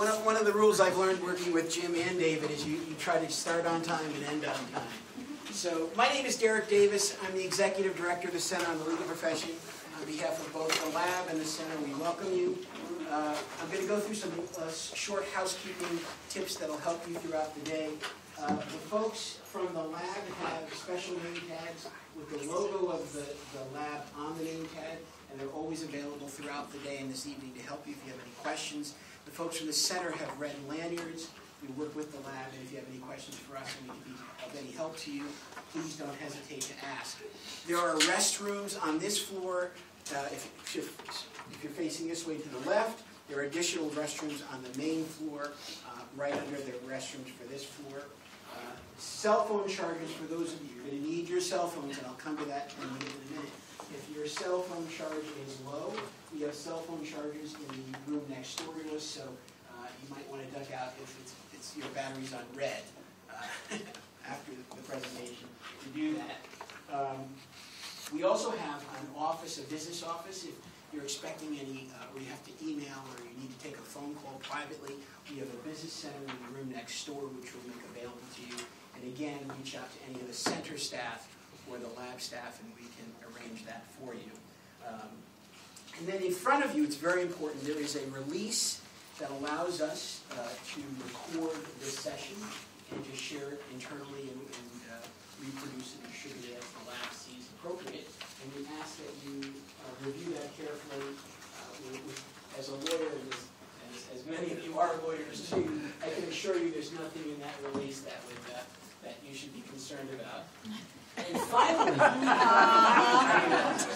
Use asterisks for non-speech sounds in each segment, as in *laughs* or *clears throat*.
one of, one of the rules I've learned working with Jim and David is you, you try to start on time and end on time. So, my name is Derek Davis. I'm the Executive Director of the Center on the Legal Profession. On behalf of both the lab and the center, we welcome you. Uh, I'm going to go through some uh, short housekeeping tips that'll help you throughout the day. Uh, the folks from the lab have special name tags with the logo of the, the lab on the name tag, and they're always available throughout the day and this evening to help you if you have any questions. The folks from the center have red lanyards. We work with the lab, and if you have any questions for us and we can be of any help to you, please don't hesitate to ask. There are restrooms on this floor. Uh, if, if, if you're facing this way to the left, there are additional restrooms on the main floor, uh, right under the restrooms for this floor. Uh, cell phone chargers for those of you, you're going to need your cell phones, and I'll come to that in a minute. If your cell phone charge is low, we have cell phone chargers in the room next door to us, so uh, you might want to duck out if it's, it's your battery's on red uh, *laughs* after the presentation to do that. Um, we also have an office, a business office. If you're expecting any, uh, or you have to email or you need to take a phone call privately, we have a business center in the room next door which we'll make available to you. And again, reach out to any of the center staff or the lab staff and we can arrange that for you. Um, and then in front of you, it's very important, there is a release that allows us uh, to record this session and to share it internally and, and uh, reproduce it and distribute it as the lab sees appropriate. And we ask that you uh, review that carefully. Uh, we- we- As a lawyer, and as, as- as many of you are lawyers too, *laughs* I can assure you there's nothing in that release that would, uh, that you should be concerned about. And finally,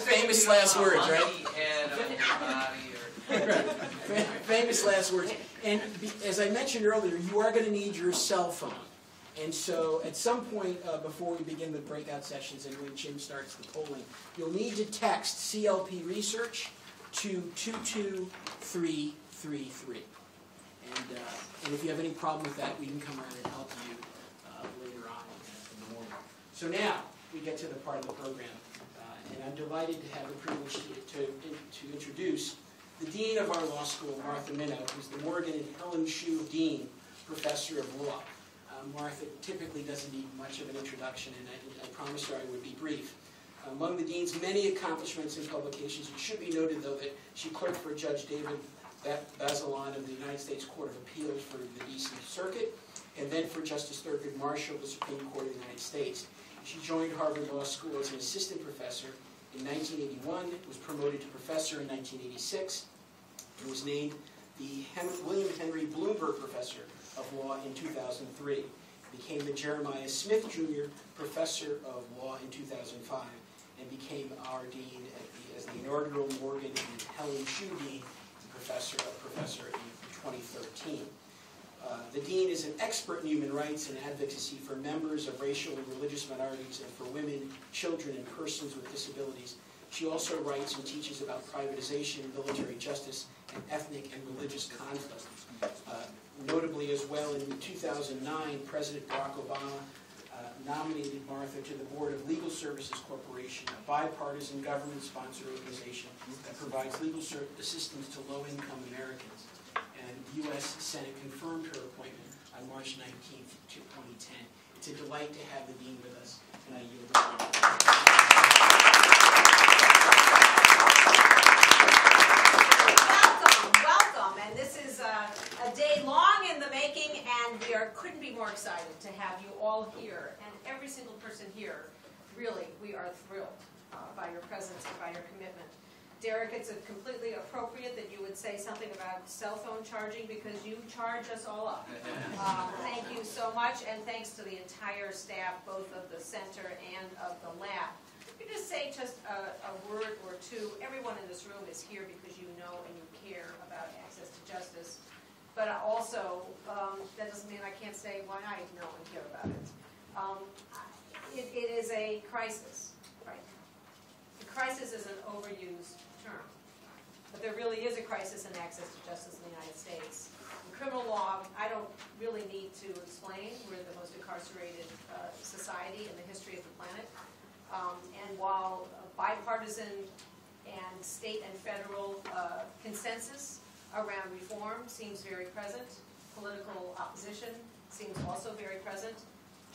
famous last words, right? Monkey head on your body or. Fa- *laughs* Famous last words. And as I mentioned earlier, you are going to need your cell phone. And so at some point uh, before we begin the breakout sessions and when Jim starts the polling, you'll need to text CLP Research to 22333. And, uh, and if you have any problem with that, we can come around and help you uh, later on in the morning. So now, we get to the part of the program. Uh, And I'm delighted to have the privilege to, to, to introduce the Dean of our law school, Martha Minow, who's the Morgan and Helen Chu Dean Professor of Law. Uh, Martha typically doesn't need much of an introduction, and I, I promised her I would be brief. Among the Dean's many accomplishments and publications, it should be noted, though, that she clerked for Judge David Bazelon of the United States Court of Appeals for the D.C. Circuit, and then for Justice Thurgood Marshall of the Supreme Court of the United States. She joined Harvard Law School as an assistant professor in 1981, was promoted to professor in 1986, and was named the William Henry Bloomberg Professor of Law in 2003. Became the Jeremiah Smith Jr. Professor of Law in 2005, and became our dean the, as the inaugural Morgan and Helen Chu Dean Professor of Professor in 2013. Uh, The dean is an expert in human rights and advocacy for members of racial and religious minorities and for women, children, and persons with disabilities. She also writes and teaches about privatization, military justice, and ethnic and religious conflict. Uh, Notably as well, in 2009, President Barack Obama uh, nominated Martha to the board of Legal Services Corporation, a bipartisan government-sponsored organization that provides legal assistance to low-income Americans U.S. Senate confirmed her appointment on March 19th, 2010. It's a delight to have the dean with us, and I yield the floor. Welcome, welcome, and this is uh, a day long in the making, and we couldn't be more excited to have you all here, and every single person here, really, we are thrilled uh, by your presence and by your commitment. Derek, it's uh, completely appropriate that you would say something about cell phone charging, because you charge us all up. Um, *laughs* Thank you so much, and thanks to the entire staff, both of the center and of the lab. Could you just say just a, a word or two? Everyone in this room is here because you know and you care about access to justice. But also, um, that doesn't mean I can't say why I know and care about it. Um, it, it is a crisis right now. The crisis is an overused term. But there really is a crisis in access to justice in the United States. In criminal law, I don't really need to explain. We're the most incarcerated uh, society in the history of the planet. Um, And while bipartisan and state and federal uh, consensus around reform seems very present. Political opposition seems also very present.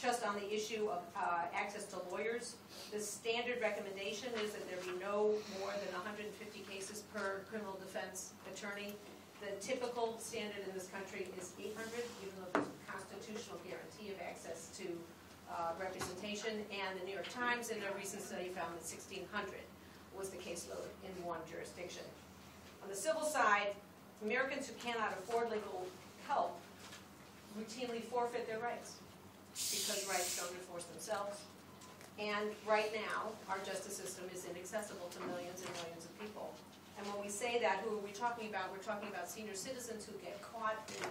Just on the issue of uh, access to lawyers, the standard recommendation is that there be no more than 150 cases per criminal defense attorney. The typical standard in this country is 800, even though there's a constitutional guarantee of access to uh, representation. And the New York Times, in a recent study, found that 1,600 was the caseload in one jurisdiction. On the civil side, Americans who cannot afford legal help routinely forfeit their rights because rights don't enforce themselves. And right now, our justice system is inaccessible to millions and millions of people. And when we say that, who are we talking about? We're talking about senior citizens who get caught in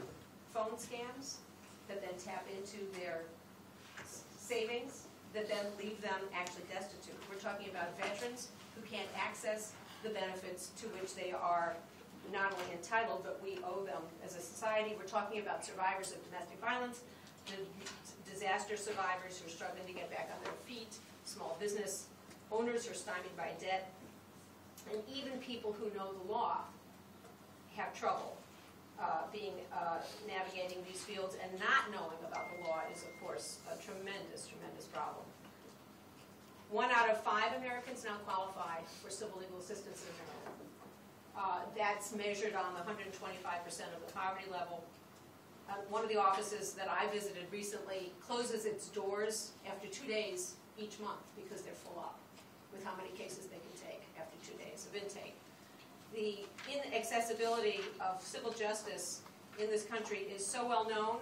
phone scams that then tap into their savings, that then leave them actually destitute. We're talking about veterans who can't access the benefits to which they are not only entitled, but we owe them as a society. We're talking about survivors of domestic violence, the disaster survivors who are struggling to get back on their feet, small business owners who are stymied by debt, and even people who know the law have trouble uh, being, uh, navigating these fields, and not knowing about the law is, of course, a tremendous, tremendous problem. One out of five Americans now qualify for civil legal assistance in America. Uh, That's measured on the 125% of the poverty level. Uh, One of the offices that I visited recently closes its doors after two days each month because they're full up with how many cases they can take after two days of intake. The inaccessibility of civil justice in this country is so well known,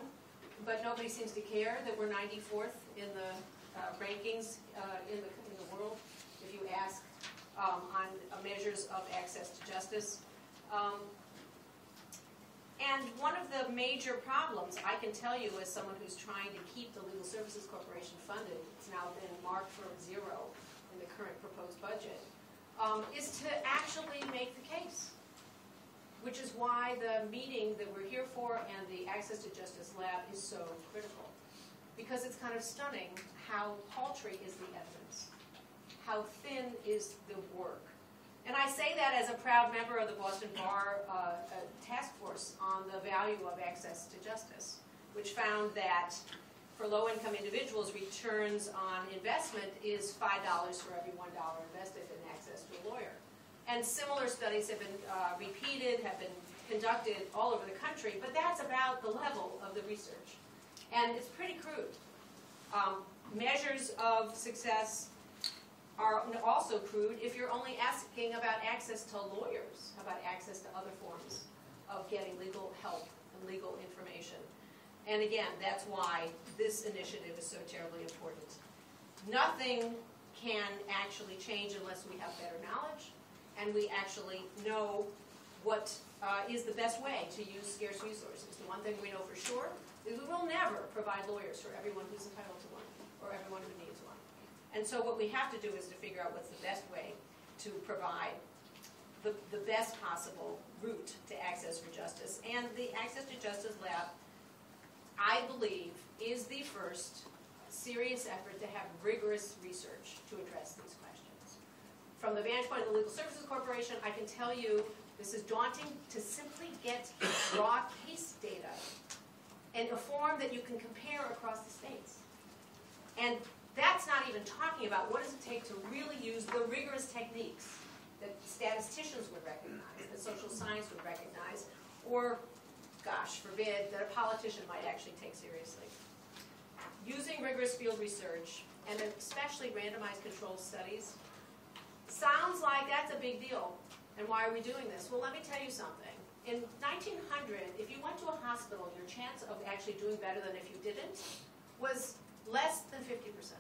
but nobody seems to care that we're 94th in the uh, rankings uh, in the, in the world, if you ask, um, on measures of access to justice. Um, And one of the major problems, I can tell you as someone who's trying to keep the Legal Services Corporation funded, it's now been marked for zero in the current proposed budget, um, is to actually make the case. Which is why the meeting that we're here for and the Access to Justice Lab is so critical. Because it's kind of stunning how paltry is the evidence, how thin is the work. And I say that as a proud member of the Boston Bar uh, uh, Task Force on the value of access to justice, which found that for low-income individuals, returns on investment is $5 for every $1 invested in access to a lawyer. And similar studies have been uh, repeated, have been conducted all over the country, but that's about the level of the research. And it's pretty crude. Um, Measures of success are also crude if you're only asking about access to lawyers, about access to other forms of getting legal help and legal information. And again, that's why this initiative is so terribly important. Nothing can actually change unless we have better knowledge and we actually know what uh, is the best way to use scarce resources. The one thing we know for sure is we will never provide lawyers for everyone who's entitled to one or everyone who needs. And so what we have to do is to figure out what's the best way to provide the, the best possible route to access for justice. And the Access to Justice Lab, I believe, is the first serious effort to have rigorous research to address these questions. From the vantage point of the Legal Services Corporation, I can tell you this is daunting to simply get raw case data in a form that you can compare across the states. And that's not even talking about what does it take to really use the rigorous techniques that statisticians would recognize, that social science would recognize, or, gosh forbid, that a politician might actually take seriously. Using rigorous field research, and especially randomized controlled studies, sounds like that's a big deal. And why are we doing this? Well, let me tell you something. In 1900, if you went to a hospital, your chance of actually doing better than if you didn't was less than 50%.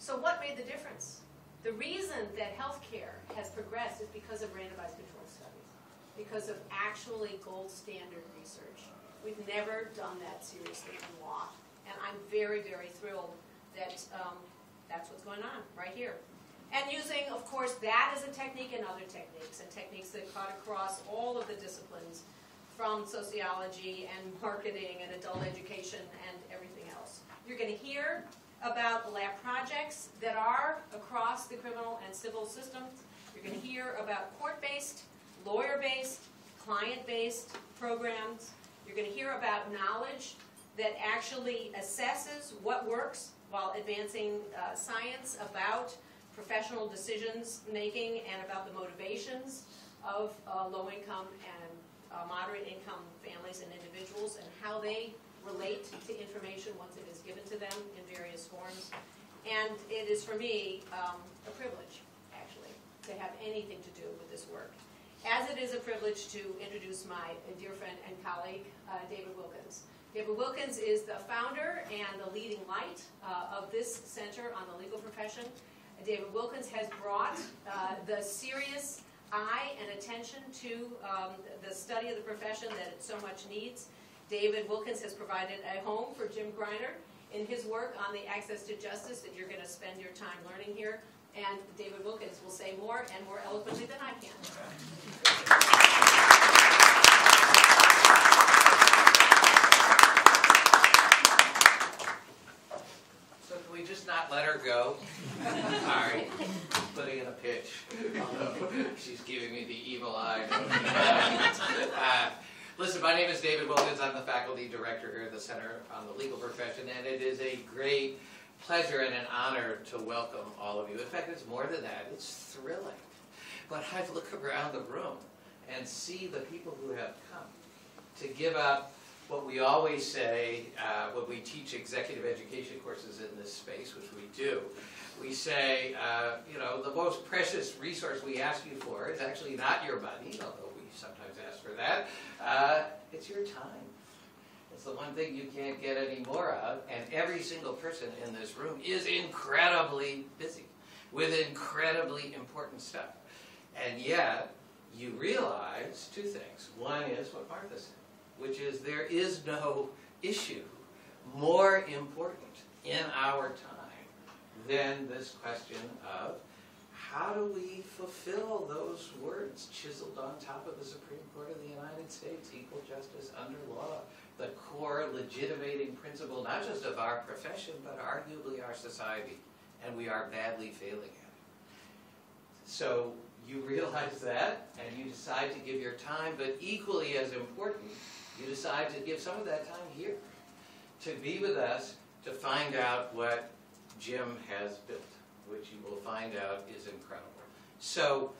So what made the difference? The reason that healthcare has progressed is because of randomized controlled studies, because of actually gold standard research. We've never done that seriously in law, and I'm very, very thrilled that um, that's what's going on right here. And using, of course, that as a technique and other techniques, and techniques that cut across all of the disciplines from sociology and marketing and adult education and everything else. You're going to hear about the lab projects that are across the criminal and civil systems. You're going to hear about court-based, lawyer-based, client-based programs. You're gonna hear about knowledge that actually assesses what works while advancing uh, science about professional decisions-making and about the motivations of uh, low-income and uh, moderate-income families and individuals and how they relate to information once it is given to them in various forms. And it is for me um, a privilege, actually, to have anything to do with this work. As it is a privilege to introduce my dear friend and colleague, uh, David Wilkins. David Wilkins is the founder and the leading light uh, of this center on the legal profession. David Wilkins has brought uh, the serious eye and attention to um, the study of the profession that it so much needs. David Wilkins has provided a home for Jim Greiner in his work on the access to justice that you're going to spend your time learning here. And David Wilkins will say more and more eloquently than I can. So can we just not let her go? Sorry, putting in a pitch. She's giving me the evil eye. Uh, Listen, my name is David Wilkins. I'm the faculty director here at the Center on the Legal Profession, and it is a great pleasure and an honor to welcome all of you. In fact, it's more than that. It's thrilling. But I look around the room and see the people who have come to give up what we always say uh, when we teach executive education courses in this space, which we do. We say, uh, you know, the most precious resource we ask you for is actually not your money, although sometimes ask for that. Uh, it's your time. It's the one thing you can't get any more of, and every single person in this room is incredibly busy with incredibly important stuff. And yet, you realize two things. One is what Martha said, which is there is no issue more important in our time than this question of how do we fulfill those words chiseled on top of the Supreme Court of the United States, equal justice under law, the core legitimating principle not just of our profession, but arguably our society, and we are badly failing at it. So you realize that, and you decide to give your time, but equally as important, you decide to give some of that time here, to be with us, to find out what Jim has built, which you will find out is incredible. So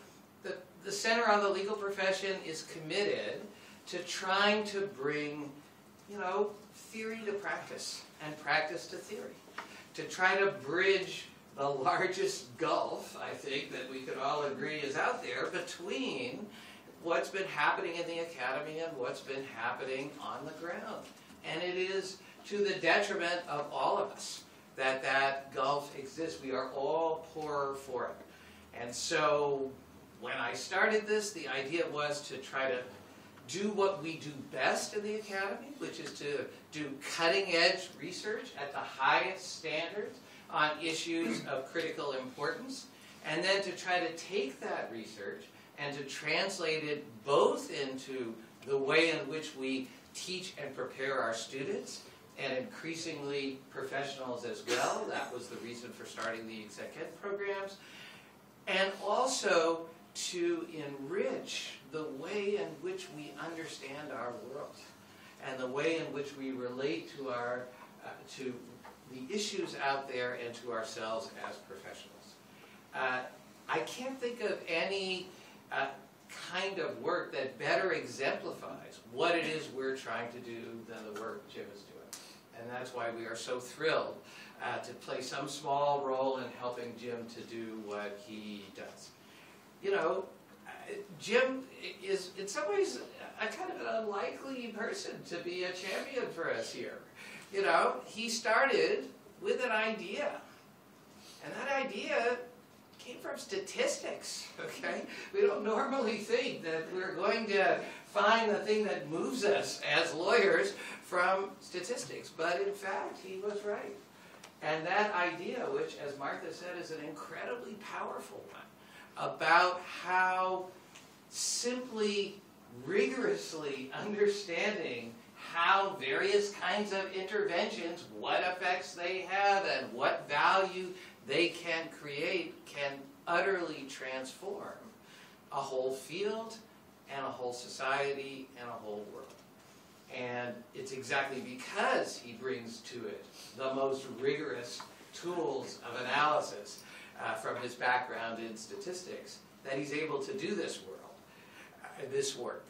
the, the Center on the Legal Profession is committed to trying to bring, you know, theory to practice and practice to theory, to try to bridge the largest gulf, I think, that we could all agree is out there between what's been happening in the academy and what's been happening on the ground. And it is to the detriment of all of us that that gulf exists. We are all poorer for it. And so when I started this, the idea was to try to do what we do best in the academy, which is to do cutting edge research at the highest standards on issues of critical importance, and then to try to take that research and to translate it both into the way in which we teach and prepare our students, and increasingly professionals as well. That was the reason for starting the exec ed programs. And also to enrich the way in which we understand our world and the way in which we relate to our uh, to the issues out there and to ourselves as professionals. Uh, I can't think of any uh, kind of work that better exemplifies what it is we're trying to do than the work Jim is doing. And that's why we are so thrilled uh, to play some small role in helping Jim to do what he does. You know, uh, Jim is in some ways a kind of an unlikely person to be a champion for us here. You know, he started with an idea. And that idea came from statistics, *laughs* okay? We don't normally think that we're going to find the thing that moves us as lawyers from statistics, but in fact, he was right. And that idea, which, as Martha said, is an incredibly powerful one, about how simply rigorously understanding how various kinds of interventions, what effects they have, and what value they can create can utterly transform a whole field and a whole society and a whole world. And it's exactly because he brings to it the most rigorous tools of analysis uh, from his background in statistics that he's able to do this world, uh, this work.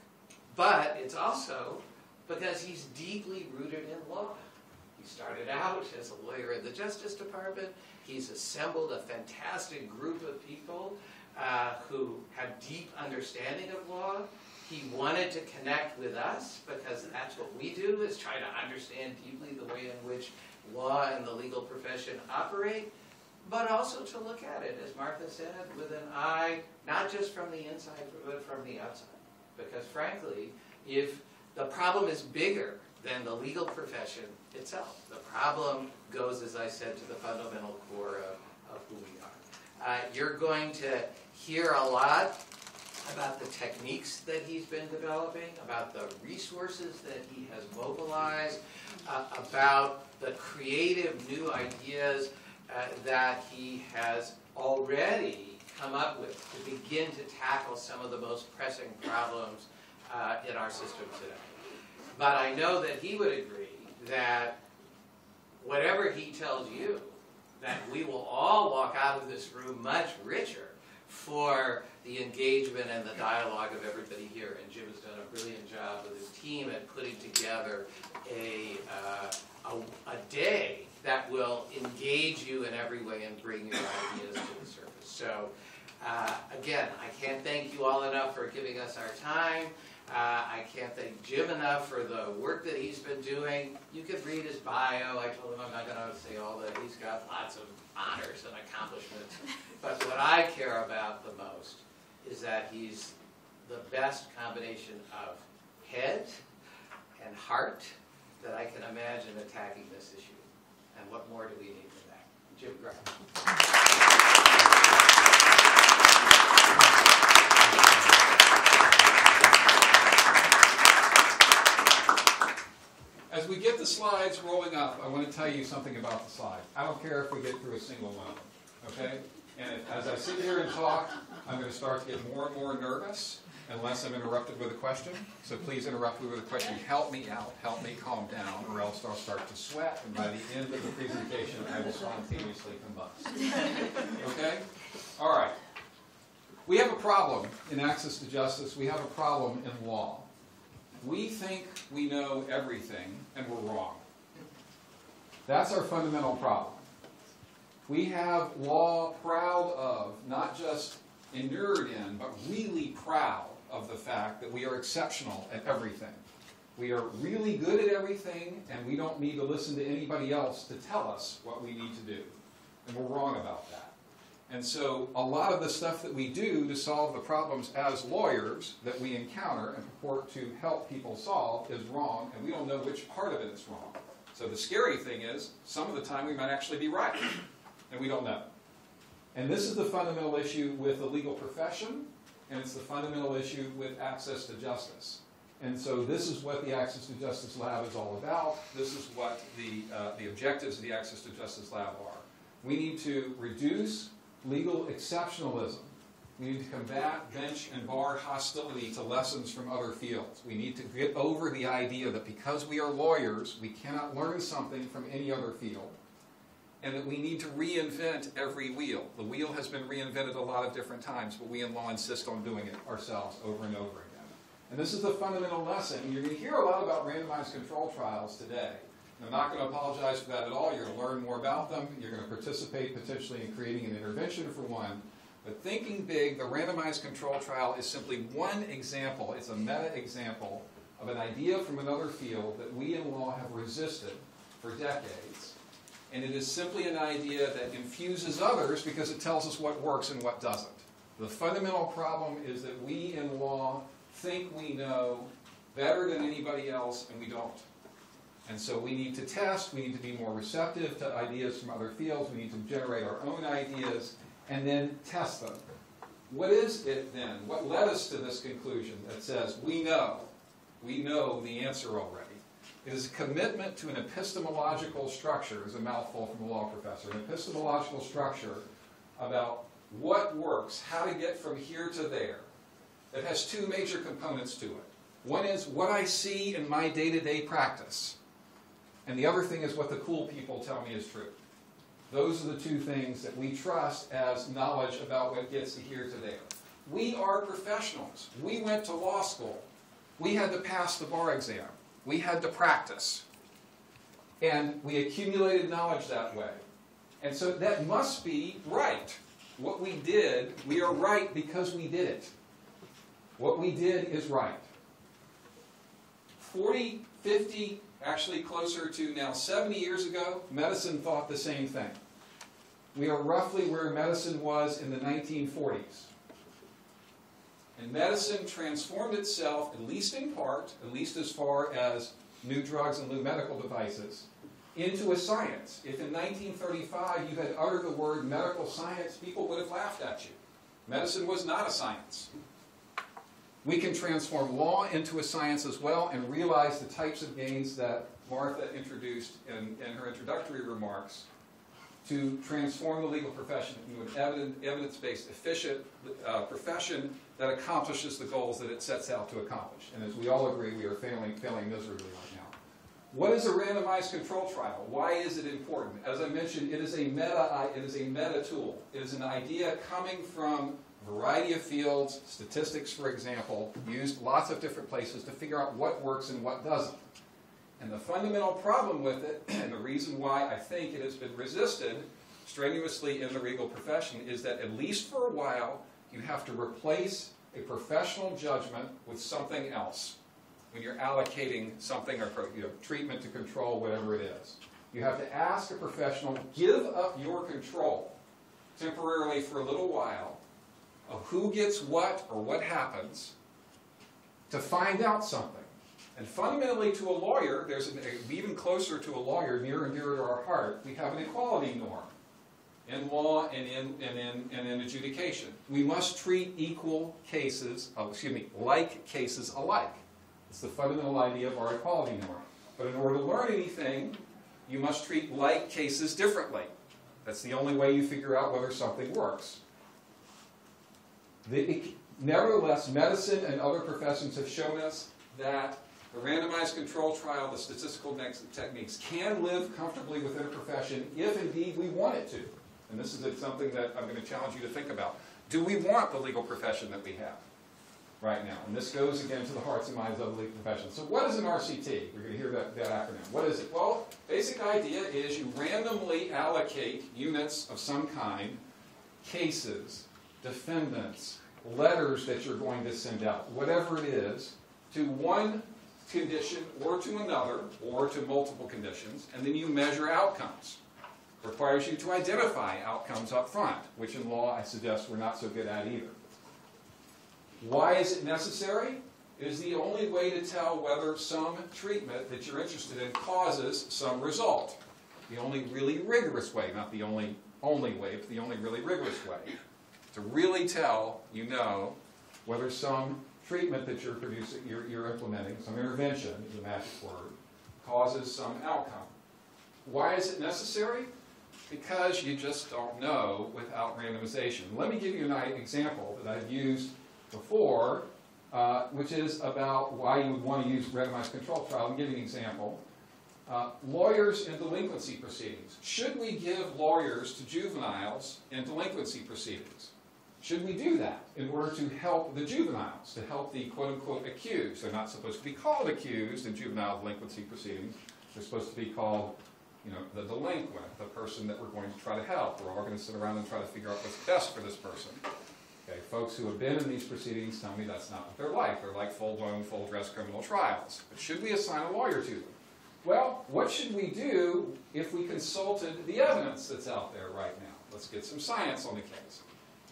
But it's also because he's deeply rooted in law. He started out as a lawyer in the Justice Department. He's assembled a fantastic group of people uh, who have deep understanding of law. He wanted to connect with us because that's what we do is try to understand deeply the way in which law and the legal profession operate, but also to look at it, as Martha said, with an eye not just from the inside but from the outside. Because frankly, if the problem is bigger than the legal profession itself, the problem goes, as I said, to the fundamental core of, of who we are. Uh, you're going to hear a lot about the techniques that he's been developing, about the resources that he has mobilized, uh, about the creative new ideas uh, that he has already come up with to begin to tackle some of the most pressing problems uh, in our system today. But I know that he would agree that whatever he tells you, that we will all walk out of this room much richer for the engagement and the dialogue of everybody here. And Jim has done a brilliant job with his team at putting together a, uh, a, a day that will engage you in every way and bring your ideas to the surface. So, uh, again, I can't thank you all enough for giving us our time. Uh, I can't thank Jim enough for the work that he's been doing. You could read his bio. I told him I'm not going to say all that. He's got lots of honors and accomplishments. But what I care about the most is that he's the best combination of head and heart that I can imagine attacking this issue. And what more do we need than that? Jim Graham. As we get the slides rolling up, I want to tell you something about the slides. I don't care if we get through a single one okay? And if, as I sit here and talk, I'm going to start to get more and more nervous unless I'm interrupted with a question. So please interrupt me with a question. Help me out. Help me calm down, or else I'll start to sweat, and by the end of the presentation, I will spontaneously combust. Okay? All right. We have a problem in access to justice. We have a problem in law. We think we know everything, and we're wrong. That's our fundamental problem. We have law proud of, not just inured in, but really proud of the fact that we are exceptional at everything. We are really good at everything, and we don't need to listen to anybody else to tell us what we need to do. And we're wrong about that. And so a lot of the stuff that we do to solve the problems as lawyers that we encounter and purport to help people solve is wrong, and we don't know which part of it is wrong. So the scary thing is, some of the time we might actually be right, and we don't know. And this is the fundamental issue with the legal profession, and it's the fundamental issue with access to justice. And so this is what the Access to Justice Lab is all about. This is what the, uh, the objectives of the Access to Justice Lab are. We need to reduce legal exceptionalism. We need to combat bench and bar hostility to lessons from other fields. We need to get over the idea that because we are lawyers, we cannot learn something from any other field. And that we need to reinvent every wheel. The wheel has been reinvented a lot of different times, but we in law insist on doing it ourselves over and over again. And this is the fundamental lesson. You're going to hear a lot about randomized control trials today. I'm not going to apologize for that at all. You're going to learn more about them. You're going to participate potentially in creating an intervention for one. But thinking big, the randomized control trial is simply one example. It's a meta example of an idea from another field that we in law have resisted for decades. And it is simply an idea that infuses others because it tells us what works and what doesn't. The fundamental problem is that we in law think we know better than anybody else, and we don't. And so we need to test, we need to be more receptive to ideas from other fields, we need to generate our own ideas, and then test them. What is it then? What led us to this conclusion that says we know, we know the answer already? It is a commitment to an epistemological structure, is a mouthful from a law professor, an epistemological structure about what works, how to get from here to there. that has two major components to it. One is what I see in my day-to-day practice, and the other thing is what the cool people tell me is true. Those are the two things that we trust as knowledge about what gets here to there. We are professionals. We went to law school. We had to pass the bar exam. We had to practice. And we accumulated knowledge that way. And so that must be right. What we did, we are right because we did it. What we did is right. 40, 50, actually closer to now 70 years ago, medicine thought the same thing. We are roughly where medicine was in the 1940s. And medicine transformed itself, at least in part, at least as far as new drugs and new medical devices, into a science. If in 1935 you had uttered the word medical science, people would have laughed at you. Medicine was not a science. We can transform law into a science as well and realize the types of gains that Martha introduced in, in her introductory remarks to transform the legal profession into an evidence-based, efficient uh, profession that accomplishes the goals that it sets out to accomplish. And as we all agree, we are failing, failing miserably right now. What is a randomized control trial? Why is it important? As I mentioned, it is a meta, it is a meta tool. It is an idea coming from variety of fields, statistics, for example, used lots of different places to figure out what works and what doesn't. And the fundamental problem with it, *clears throat* and the reason why I think it has been resisted strenuously in the legal profession, is that at least for a while, you have to replace a professional judgment with something else when you're allocating something or you know, treatment to control whatever it is. You have to ask a professional, give up your control temporarily for a little while of who gets what or what happens to find out something. And fundamentally, to a lawyer, there's an, even closer to a lawyer, near and dear to our heart, we have an equality norm in law and in, and in, and in adjudication. We must treat equal cases, oh, excuse me, like cases alike. It's the fundamental idea of our equality norm. But in order to learn anything, you must treat like cases differently. That's the only way you figure out whether something works. The, nevertheless, medicine and other professions have shown us that the randomized control trial, the statistical techniques, can live comfortably within a profession if indeed we want it to. And this is something that I'm going to challenge you to think about. Do we want the legal profession that we have right now? And this goes again to the hearts and minds of the legal profession. So what is an RCT? We're going to hear that, that acronym. What is it? Well, basic idea is you randomly allocate units of some kind, cases, defendants, letters that you're going to send out, whatever it is, to one condition or to another or to multiple conditions, and then you measure outcomes. Requires you to identify outcomes up front, which in law I suggest we're not so good at either. Why is it necessary? It is the only way to tell whether some treatment that you're interested in causes some result. The only really rigorous way, not the only only way, but the only really rigorous way to really tell, you know, whether some treatment that you're producing, you're, you're implementing, some intervention is a magic word, causes some outcome. Why is it necessary? Because you just don't know without randomization. Let me give you an example that I've used before, uh, which is about why you would want to use randomized control trial. I'll give you an example. Uh, lawyers in delinquency proceedings. Should we give lawyers to juveniles in delinquency proceedings? Should we do that in order to help the juveniles, to help the quote-unquote accused? They're not supposed to be called accused in juvenile delinquency proceedings. They're supposed to be called, you know, the delinquent, the person that we're going to try to help. We're all going to sit around and try to figure out what's best for this person. Okay, folks who have been in these proceedings tell me that's not what they're like. They're like full-blown, full-dress criminal trials. But should we assign a lawyer to them? Well, what should we do if we consulted the evidence that's out there right now? Let's get some science on the case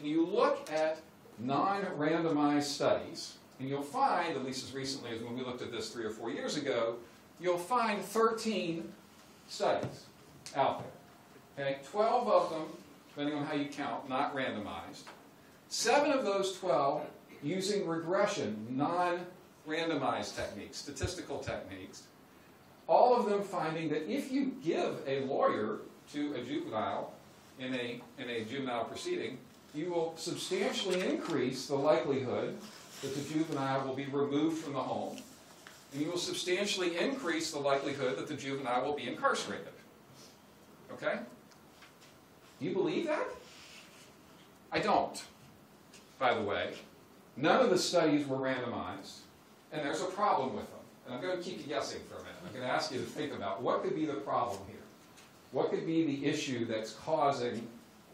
and you look at non-randomized studies, and you'll find, at least as recently as when we looked at this three or four years ago, you'll find 13 studies out there. Okay? 12 of them, depending on how you count, not randomized. Seven of those 12 using regression, non-randomized techniques, statistical techniques. All of them finding that if you give a lawyer to a juvenile in a, in a juvenile proceeding, you will substantially increase the likelihood that the juvenile will be removed from the home, and you will substantially increase the likelihood that the juvenile will be incarcerated. Okay? Do you believe that? I don't, by the way. None of the studies were randomized, and there's a problem with them. And I'm going to keep you guessing for a minute. I'm going to ask you to think about what could be the problem here. What could be the issue that's causing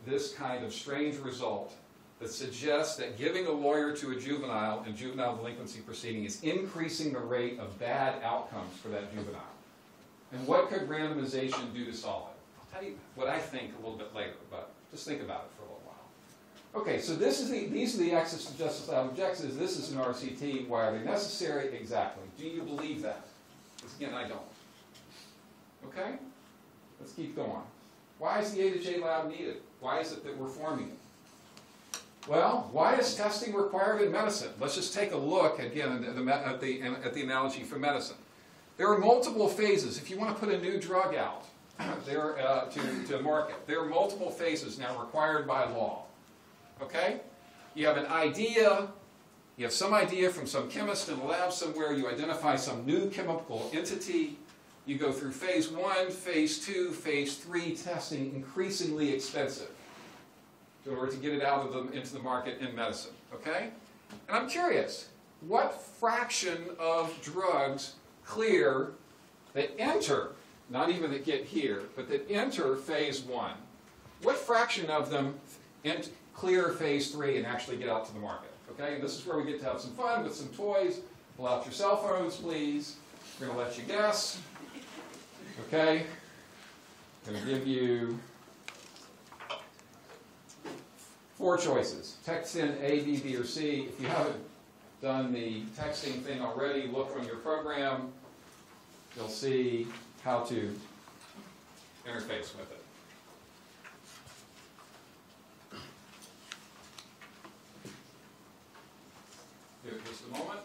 this kind of strange result that suggests that giving a lawyer to a juvenile in juvenile delinquency proceeding is increasing the rate of bad outcomes for that juvenile? And what could randomization do to solve it? I'll tell you what I think a little bit later, but just think about it for a little while. Okay, so this is the, these are the access to justice objectives. This is an RCT. Why are they necessary? Exactly. Do you believe that? Because again, I don't. Okay? Let's keep going. Why is the A to J lab needed? Why is it that we're forming it? Well, why is testing required in medicine? Let's just take a look again at the, at the, at the analogy for medicine. There are multiple phases. If you want to put a new drug out *clears throat* there uh, to, to market, there are multiple phases now required by law. Okay? You have an idea, you have some idea from some chemist in a lab somewhere, you identify some new chemical entity, you go through phase one, phase two, phase three testing, increasingly expensive in order to get it out of them into the market in medicine. Okay? And I'm curious, what fraction of drugs clear that enter, not even that get here, but that enter phase one? What fraction of them clear phase three and actually get out to the market? Okay? And this is where we get to have some fun with some toys. Pull out your cell phones, please. We're going to let you guess. Okay? I'm going to give you four choices. Text in A, B, B, or C. If you haven't done the texting thing already, look on your program. You'll see how to interface with it. Give it just a moment.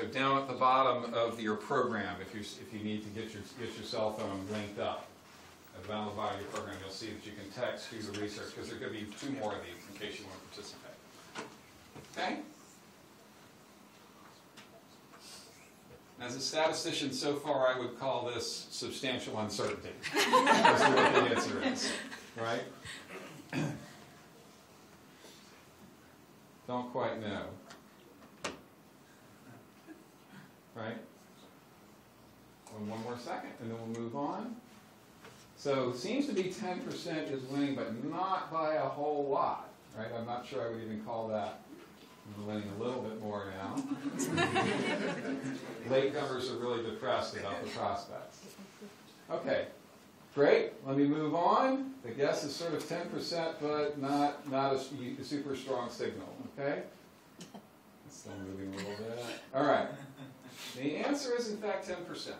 So down at the bottom of your program, if you, if you need to get your, get your cell phone linked up, at the bottom of the bottom of your program, you'll see that you can text, do the research, because there to be two more of these in case you want to participate. Okay? As a statistician, so far, I would call this substantial uncertainty *laughs* That's what the answer is, right? *clears throat* Don't quite know. Right? One, one more second, and then we'll move on. So, it seems to be 10% is winning, but not by a whole lot, right? I'm not sure I would even call that winning a little bit more now. *laughs* Latecomers are really depressed about the prospects. Okay, great. Let me move on. The guess is sort of 10%, but not, not a, a super strong signal, okay? Still moving a little bit. All right. The answer is in fact 10%.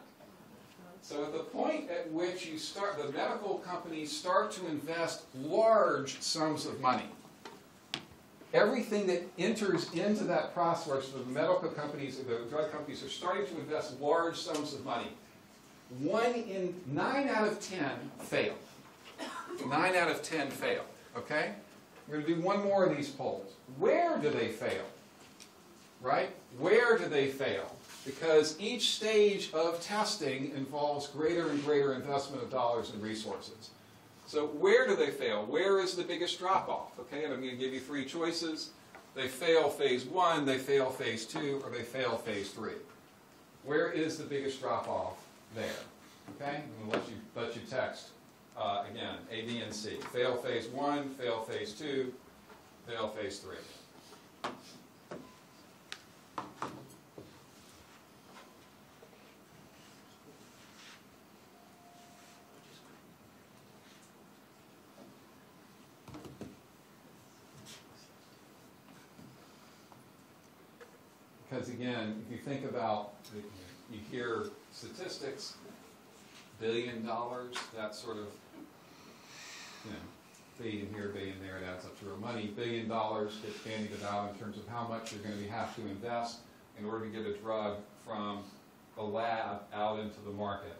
So at the point at which you start, the medical companies start to invest large sums of money. Everything that enters into that process, the medical companies, the drug companies are starting to invest large sums of money. One in nine out of ten fail. Nine out of ten fail. Okay? We're going to do one more of these polls. Where do they fail? Right? Where do they fail? Because each stage of testing involves greater and greater investment of dollars and resources. So where do they fail? Where is the biggest drop-off? Okay, and I'm going to give you three choices. They fail phase one, they fail phase two, or they fail phase three. Where is the biggest drop-off there? Okay, I'm going to let you, let you text. Uh, again, A, B, and C. Fail phase one, fail phase two, fail phase three. Because again, if you think about, you hear statistics, billion dollars, that sort of, you know, in here, billion there, it adds up to real money. Billion dollars gets bandied about in terms of how much you're gonna have to invest in order to get a drug from the lab out into the market.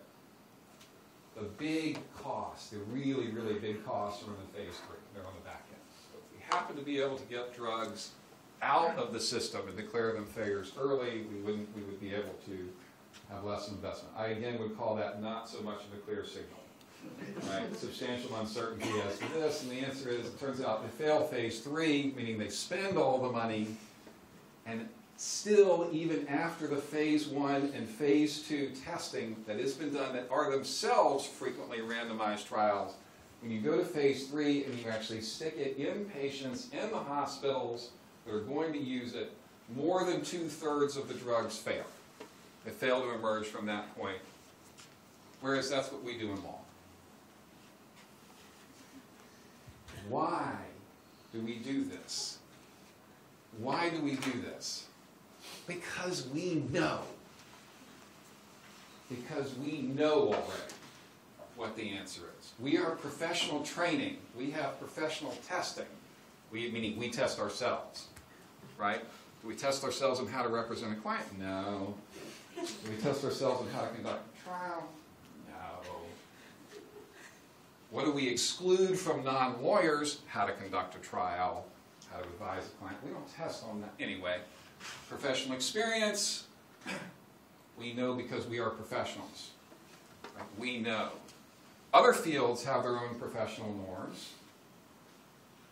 The big costs, the really, really big costs are in the phase three, they're on the back end. So if we happen to be able to get drugs out of the system and declare them failures early, we wouldn't, we would be able to have less investment. I again would call that not so much of a clear signal. Right, *laughs* substantial uncertainty as to this, and the answer is, it turns out they fail phase three, meaning they spend all the money, and still, even after the phase one and phase two testing that has been done, that are themselves frequently randomized trials, when you go to phase three and you actually stick it in patients in the hospitals are going to use it, more than two-thirds of the drugs fail. They fail to emerge from that point. Whereas that's what we do in law. Why do we do this? Why do we do this? Because we know. Because we know already what the answer is. We are professional training. We have professional testing. We, meaning we test ourselves, right? Do we test ourselves on how to represent a client? No. Do we test ourselves on how to conduct a trial? No. What do we exclude from non-lawyers? How to conduct a trial, how to advise a client. We don't test on that anyway. Professional experience, we know because we are professionals. We know. Other fields have their own professional norms,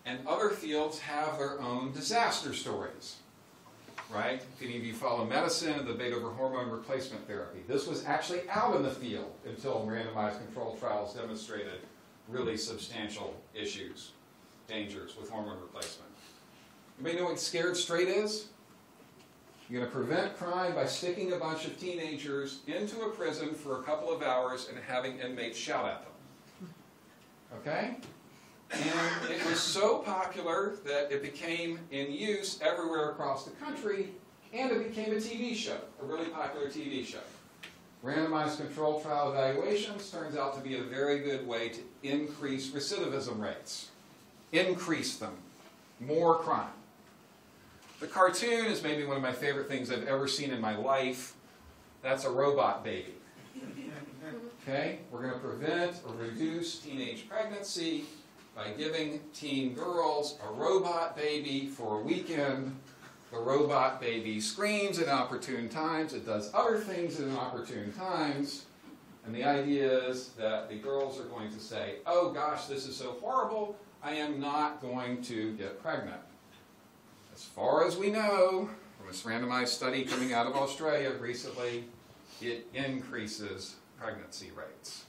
and other fields have their own disaster stories. Right? If any of you follow medicine, and the beta hormone replacement therapy. This was actually out in the field until randomized controlled trials demonstrated really substantial issues, dangers with hormone replacement. Anybody know what scared straight is? You're going to prevent crime by sticking a bunch of teenagers into a prison for a couple of hours and having inmates shout at them. Okay? And it was so popular that it became in use everywhere across the country, and it became a TV show, a really popular TV show. Randomized control trial evaluations turns out to be a very good way to increase recidivism rates, increase them, more crime. The cartoon is maybe one of my favorite things I've ever seen in my life. That's a robot baby. Okay, we're going to prevent or reduce teenage pregnancy by giving teen girls a robot baby for a weekend. The robot baby screams at opportune times, it does other things at inopportune times, and the idea is that the girls are going to say, oh gosh, this is so horrible, I am not going to get pregnant. As far as we know, from this randomized study coming out of Australia recently, it increases pregnancy rates.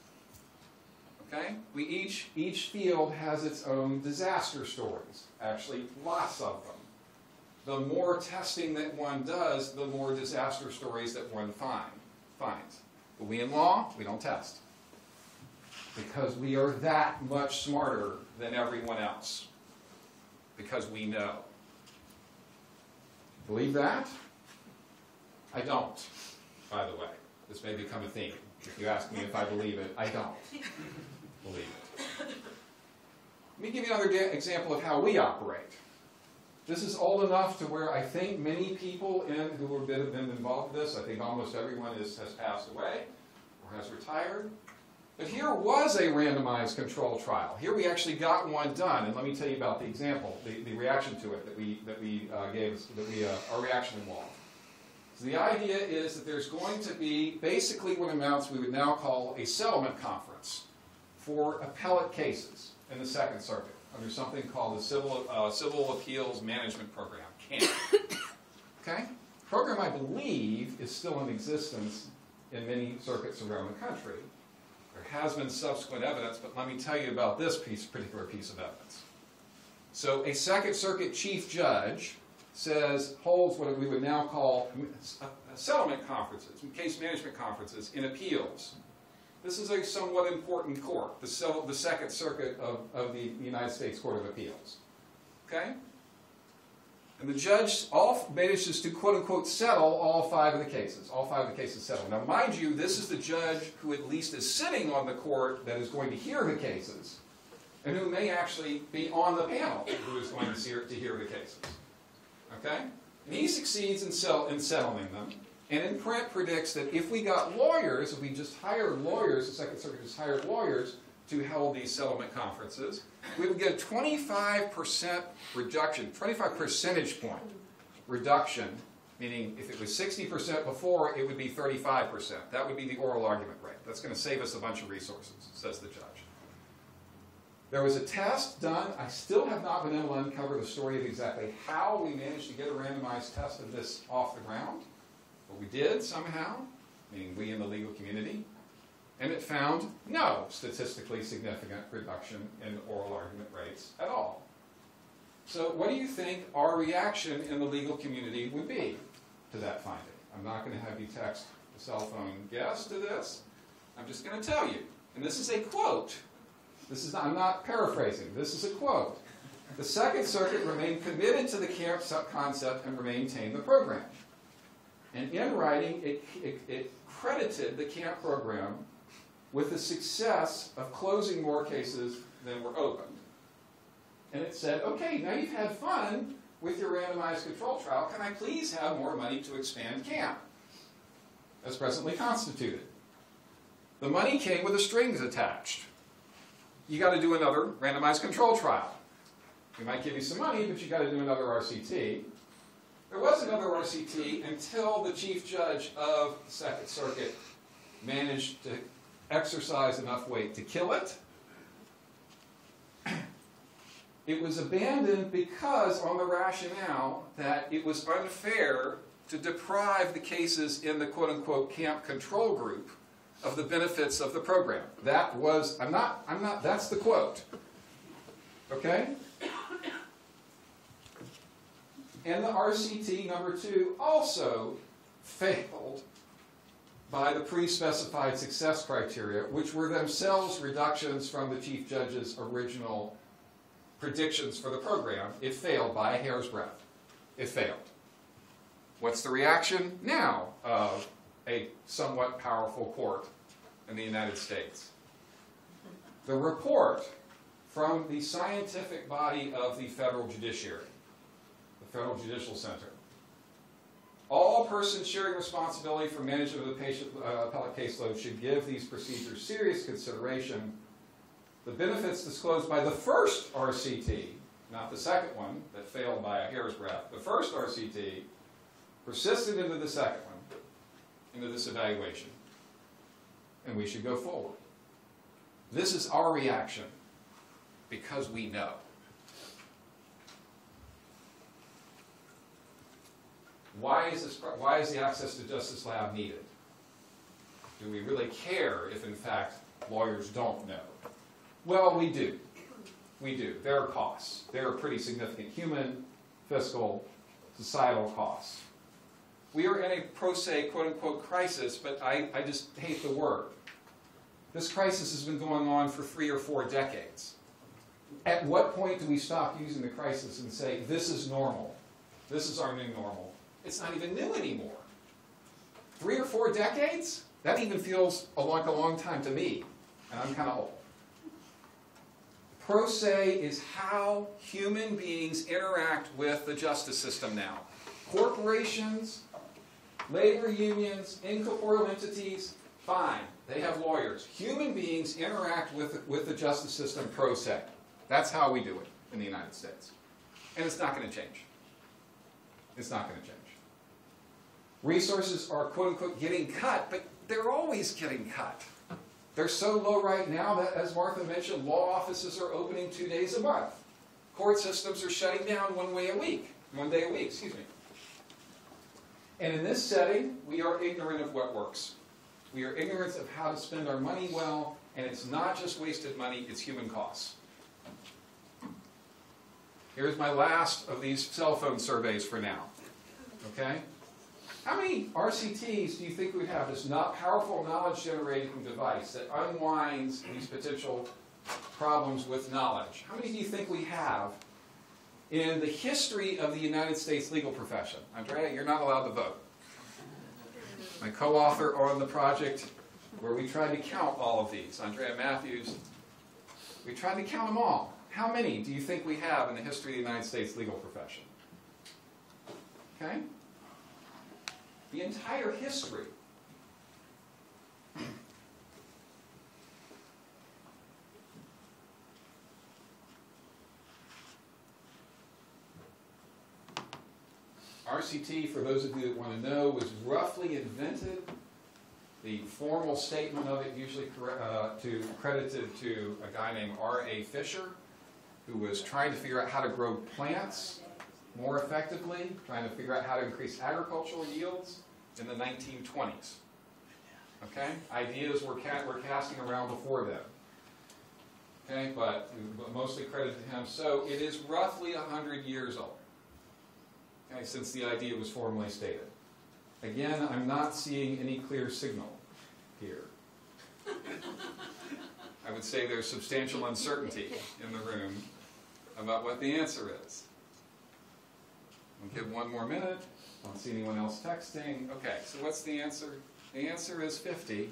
Okay? We each, each field has its own disaster stories, actually, lots of them. The more testing that one does, the more disaster stories that one find, finds. But we in law, we don't test. Because we are that much smarter than everyone else. Because we know. Believe that? I don't, by the way. This may become a theme. If you ask me if I believe it, I don't *laughs* Let me give you another example of how we operate. This is old enough to where I think many people in, who have been involved in this, I think almost everyone is, has passed away or has retired. But here was a randomized control trial. Here we actually got one done, and let me tell you about the example, the, the reaction to it that we, that we uh, gave, that we, uh, our reaction involved. So the idea is that there's going to be basically what amounts we would now call a settlement conference for appellate cases in the Second Circuit under something called the Civil, uh, Civil Appeals Management Program, CAMP. *coughs* Okay? Program, I believe, is still in existence in many circuits around the country. There has been subsequent evidence, but let me tell you about this piece, particular piece of evidence. So a Second Circuit Chief Judge says, holds what we would now call uh, settlement conferences, case management conferences in appeals. This is a somewhat important court, the, the Second Circuit of, of the United States Court of Appeals. Okay? And the judge all manages to quote unquote settle all five of the cases. All five of the cases settle. Now, mind you, this is the judge who at least is sitting on the court that is going to hear the cases. and who may actually be on the panel who is going to, see, to hear the cases. Okay? And he succeeds in, sell, in settling them, and in print predicts that if we got lawyers, if we just hired lawyers, the Second Circuit just hired lawyers to hold these settlement conferences, we would get a 25% reduction, 25 percentage point reduction, meaning if it was 60% before, it would be 35%. That would be the oral argument rate. That's going to save us a bunch of resources, says the judge. There was a test done. I still have not been able to uncover the story of exactly how we managed to get a randomized test of this off the ground. But we did somehow, meaning we in the legal community. And it found no statistically significant reduction in oral argument rates at all. So, what do you think our reaction in the legal community would be to that finding? I'm not going to have you text a cell phone guess to this. I'm just going to tell you. And this is a quote. This is I'm not paraphrasing. This is a quote. The Second Circuit remained committed to the camp concept and maintained the program. And in writing, it, it, it credited the camp program with the success of closing more cases than were opened. And it said, okay, now you've had fun with your randomized control trial. Can I please have more money to expand camp as presently constituted? The money came with the strings attached. You got to do another randomized control trial. We might give you some money, but you got to do another RCT. There was another RCT until the chief judge of the Second Circuit managed to exercise enough weight to kill it. It was abandoned because, on the rationale, that it was unfair to deprive the cases in the quote unquote camp control group of the benefits of the program. That was, I'm not, I'm not, that's the quote. Okay? And the RCT number two also failed by the pre-specified success criteria, which were themselves reductions from the chief judge's original predictions for the program. It failed by a hair's breadth. It failed. What's the reaction now of a somewhat powerful court in the United States? The report from the scientific body of the federal judiciary, Federal Judicial Center, all persons sharing responsibility for management of the patient uh, appellate caseload should give these procedures serious consideration. The benefits disclosed by the first RCT, not the second one that failed by a hair's breadth, the first RCT persisted into the second one, into this evaluation. And we should go forward. This is our reaction because we know. Why is, this, why is the Access to Justice Lab needed? Do we really care if, in fact, lawyers don't know? Well, we do. We do. There are costs. There are pretty significant human, fiscal, societal costs. We are in a pro se, quote unquote, crisis, but I, I just hate the word. This crisis has been going on for three or four decades. At what point do we stop using the crisis and say, this is normal? This is our new normal? It's not even new anymore. Three or four decades? That even feels like a long time to me, and I'm kind of old. Pro se is how human beings interact with the justice system now. Corporations, labor unions, incorporeal entities, fine, they have lawyers. Human beings interact with, with the justice system pro se. That's how we do it in the United States. And it's not going to change. It's not going to change. Resources are quote unquote getting cut, but they're always getting cut. They're so low right now that, as Martha mentioned, law offices are opening two days a month. Court systems are shutting down one way a week, one day a week, excuse me. And in this setting, we are ignorant of what works. We are ignorant of how to spend our money well, and it's not just wasted money, it's human costs. Here's my last of these cell phone surveys for now. Okay? How many RCTs do you think we have this not powerful knowledge generating device that unwinds these potential problems with knowledge? How many do you think we have in the history of the United States legal profession? Andrea, you're not allowed to vote. My co author on the project where we tried to count all of these, Andrea Matthews, We tried to count them all. How many do you think we have in the history of the United States legal profession? Okay? The entire history. RCT, for those of you that want to know, was roughly invented. The formal statement of it usually uh, to, credited to a guy named R.A. Fisher, who was trying to figure out how to grow plants more effectively, trying to figure out how to increase agricultural yields in the 1920s. Okay? Ideas were, ca- were casting around before then. Okay, but mostly credited to him. So it is roughly 100 years old okay, since the idea was formally stated. Again, I'm not seeing any clear signal here. I would say there's substantial uncertainty in the room about what the answer is. We'll give one more minute. Don't see anyone else texting. Okay, so what's the answer? The answer is 50.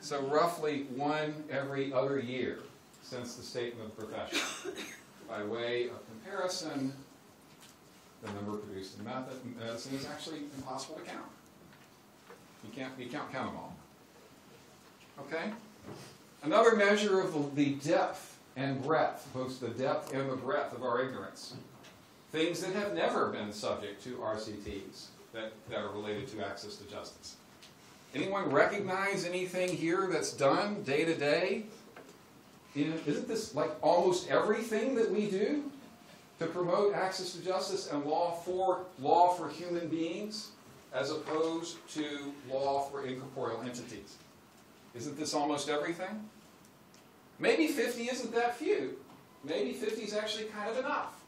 So roughly one every other year since the statement of profession. By way of comparison, the number produced in medicine is actually impossible to count. You can't, you can't count them all. Okay? Another measure of the depth and breadth, both the depth and the breadth of our ignorance. Things that have never been subject to RCTs that, that are related to access to justice. Anyone recognize anything here that's done day to day? You know, Isn't this like almost everything that we do to promote access to justice and law for law for human beings as opposed to law for incorporeal entities? Isn't this almost everything? Maybe 50 isn't that few. Maybe 50 is actually kind of enough.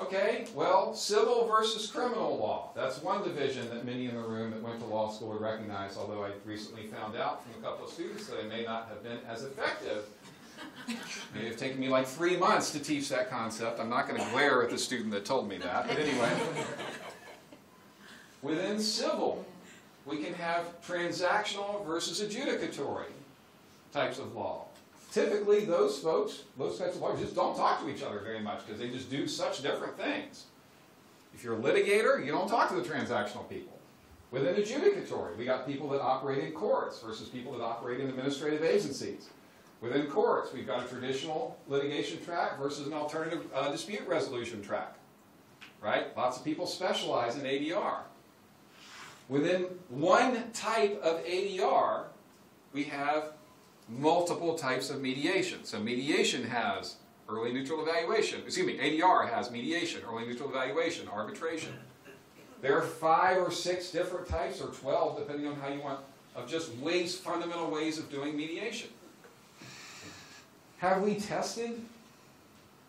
Okay, well, civil versus criminal law. That's one division that many in the room that went to law school would recognize, although I recently found out from a couple of students that I may not have been as effective. *laughs* It may have taken me like three months to teach that concept. I'm not going to glare at the student that told me that, but anyway. Within civil, we can have transactional versus adjudicatory types of law. Typically, those folks, those types of lawyers, just don't talk to each other very much because they just do such different things. If you're a litigator, you don't talk to the transactional people. Within adjudicatory, we got people that operate in courts versus people that operate in administrative agencies. Within courts, we've got a traditional litigation track versus an alternative uh, dispute resolution track. Right? Lots of people specialize in ADR. Within one type of ADR, we have multiple types of mediation. So mediation has early neutral evaluation. Excuse me, ADR has mediation, early neutral evaluation, arbitration. There are five or six different types, or 12, depending on how you want, of just ways, fundamental ways of doing mediation. Have we tested?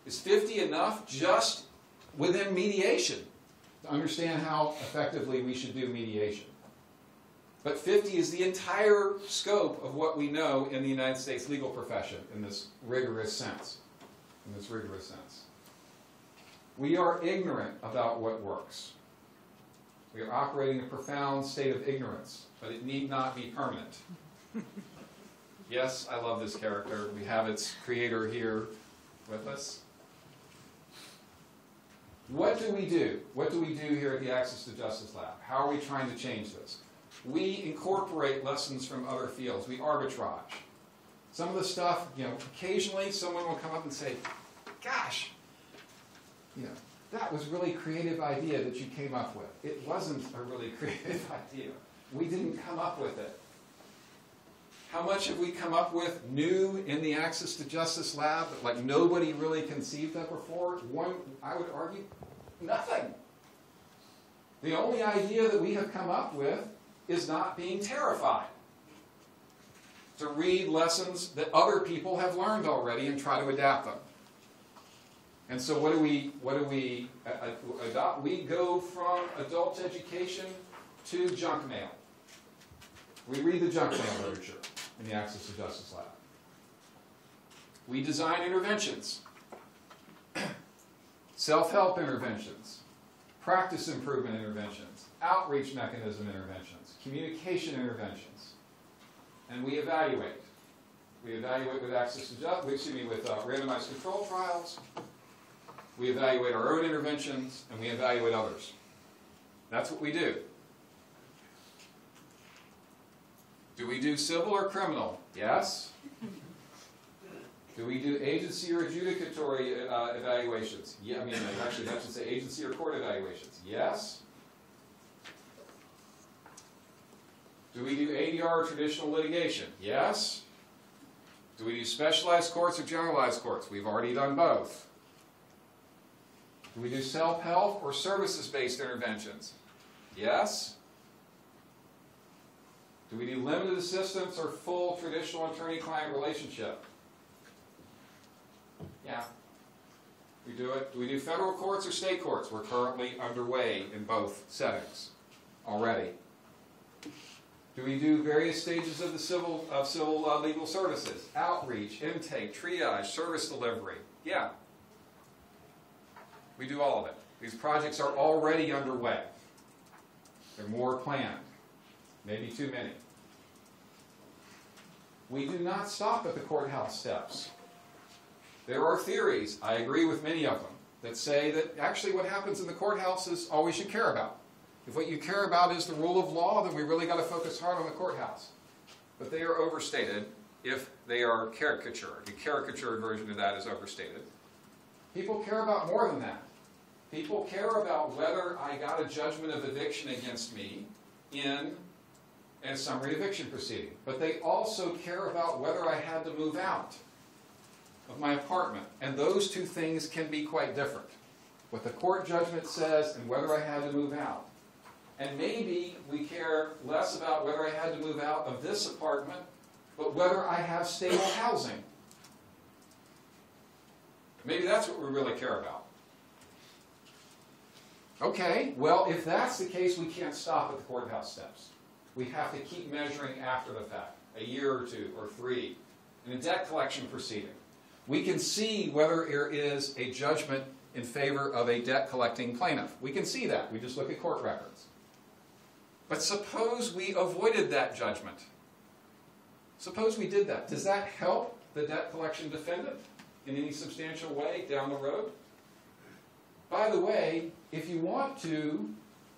Is 50 enough just within mediation to understand how effectively we should do mediation? But 50 is the entire scope of what we know in the United States legal profession in this rigorous sense. In this rigorous sense. We are ignorant about what works. We are operating in a profound state of ignorance, but it need not be permanent. *laughs* Yes, I love this character. We have its creator here with us. What do we do? What do we do here at the Access to Justice Lab? How are we trying to change this? We incorporate lessons from other fields. We arbitrage. Some of the stuff, you know, occasionally someone will come up and say, gosh, you know, that was really creative idea that you came up with. It wasn't a really *laughs* creative idea. We didn't come up with it. How much have we come up with new in the Access to Justice Lab that like nobody really conceived of before? One, I would argue, nothing. The only idea that we have come up with is not being terrified. To read lessons that other people have learned already and try to adapt them. And so what do we what do we uh, uh, adopt? We go from adult education to junk mail. We read the junk mail literature in the Access to Justice Lab. We design interventions, *clears throat* self-help interventions, practice improvement interventions, outreach mechanism interventions, communication interventions, and we evaluate. We evaluate with access to, ju- excuse me, with uh, randomized control trials. We evaluate our own interventions, and we evaluate others. That's what we do. Do we do civil or criminal? Yes. Do we do agency or adjudicatory uh, evaluations? Yeah, I mean, actually, I should say agency or court evaluations. Yes. Do we do ADR or traditional litigation? Yes. Do we do specialized courts or generalized courts? We've already done both. Do we do self-help or services-based interventions? Yes. Do we do limited assistance or full traditional attorney-client relationship? Yeah. We do it. Do we do federal courts or state courts? We're currently underway in both settings already. Do we do various stages of the civil of civil uh, legal services? Outreach, intake, triage, service delivery. Yeah. We do all of it. These projects are already underway. There are more planned. Maybe too many. We do not stop at the courthouse steps. There are theories, I agree with many of them, that say that actually what happens in the courthouse is all we should care about. If what you care about is the rule of law, then we really got to focus hard on the courthouse. But they are overstated if they are caricatured. The caricatured version of that is overstated. People care about more than that. People care about whether I got a judgment of eviction against me in a summary eviction proceeding. But they also care about whether I had to move out of my apartment. And those two things can be quite different. What the court judgment says and whether I had to move out. And maybe we care less about whether I had to move out of this apartment, but whether I have stable housing. Maybe that's what we really care about. Okay, well, if that's the case, we can't stop at the courthouse steps. We have to keep measuring after the fact, a year or two or three, in a debt collection proceeding. We can see whether there is a judgment in favor of a debt collecting plaintiff. We can see that. We just look at court records. But suppose we avoided that judgment. Suppose we did that. Does that help the debt collection defendant in any substantial way down the road? By the way, if you want to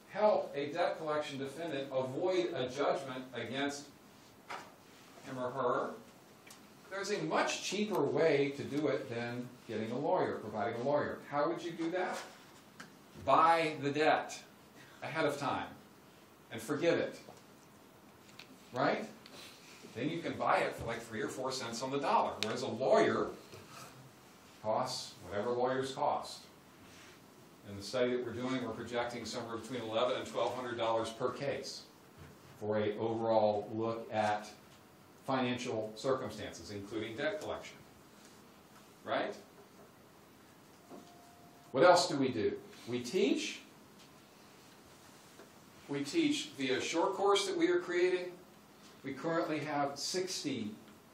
help a debt collection defendant avoid a judgment against him or her, there's a much cheaper way to do it than getting a lawyer, providing a lawyer. How would you do that? Buy the debt ahead of time and forgive it. Right? Then you can buy it for like three or four cents on the dollar. Whereas a lawyer costs whatever lawyers cost. In the study that we're doing, we're projecting somewhere between eleven and twelve hundred dollars per case for a overall look at financial circumstances, including debt collection. Right? What else do we do? We teach. We teach via short course that we are creating. We currently have 60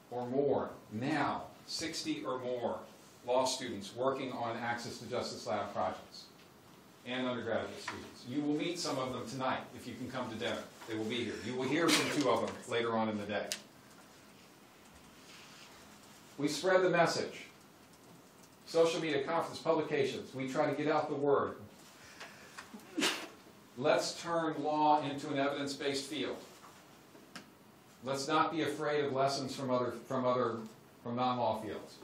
or more, now 60 or more law students working on Access to Justice Lab projects and undergraduate students. You will meet some of them tonight if you can come to dinner. They will be here. You will hear from two of them later on in the day. We spread the message. Social media, conference, publications. We try to get out the word. Let's turn law into an evidence-based field. Let's not be afraid of lessons from other, from other, from non-law fields.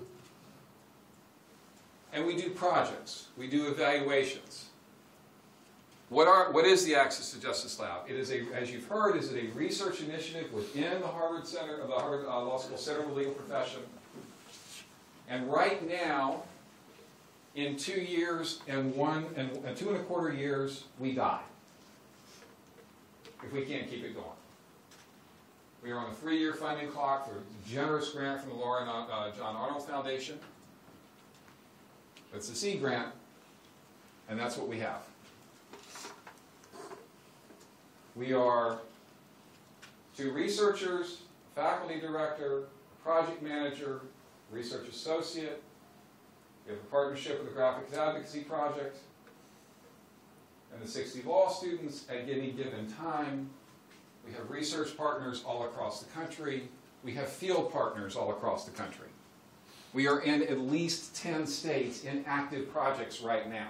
And we do projects. We do evaluations. What are, what is the Access to Justice Lab? It is a, as you've heard, is it a research initiative within the Harvard Center, of the Harvard uh, Law School Center of the Legal Profession. And right now, in two years and one and, and two and a quarter years, we die. If we can't keep it going. We are on a three-year funding clock for a generous grant from the Laura and, uh, John Arnold Foundation. It's a seed grant, and that's what we have. We are two researchers, a faculty director, a project manager, research associate. We have a partnership with the Graphics Advocacy Project. And the 60 law students at any given time. We have research partners all across the country. We have field partners all across the country. We are in at least 10 states in active projects right now.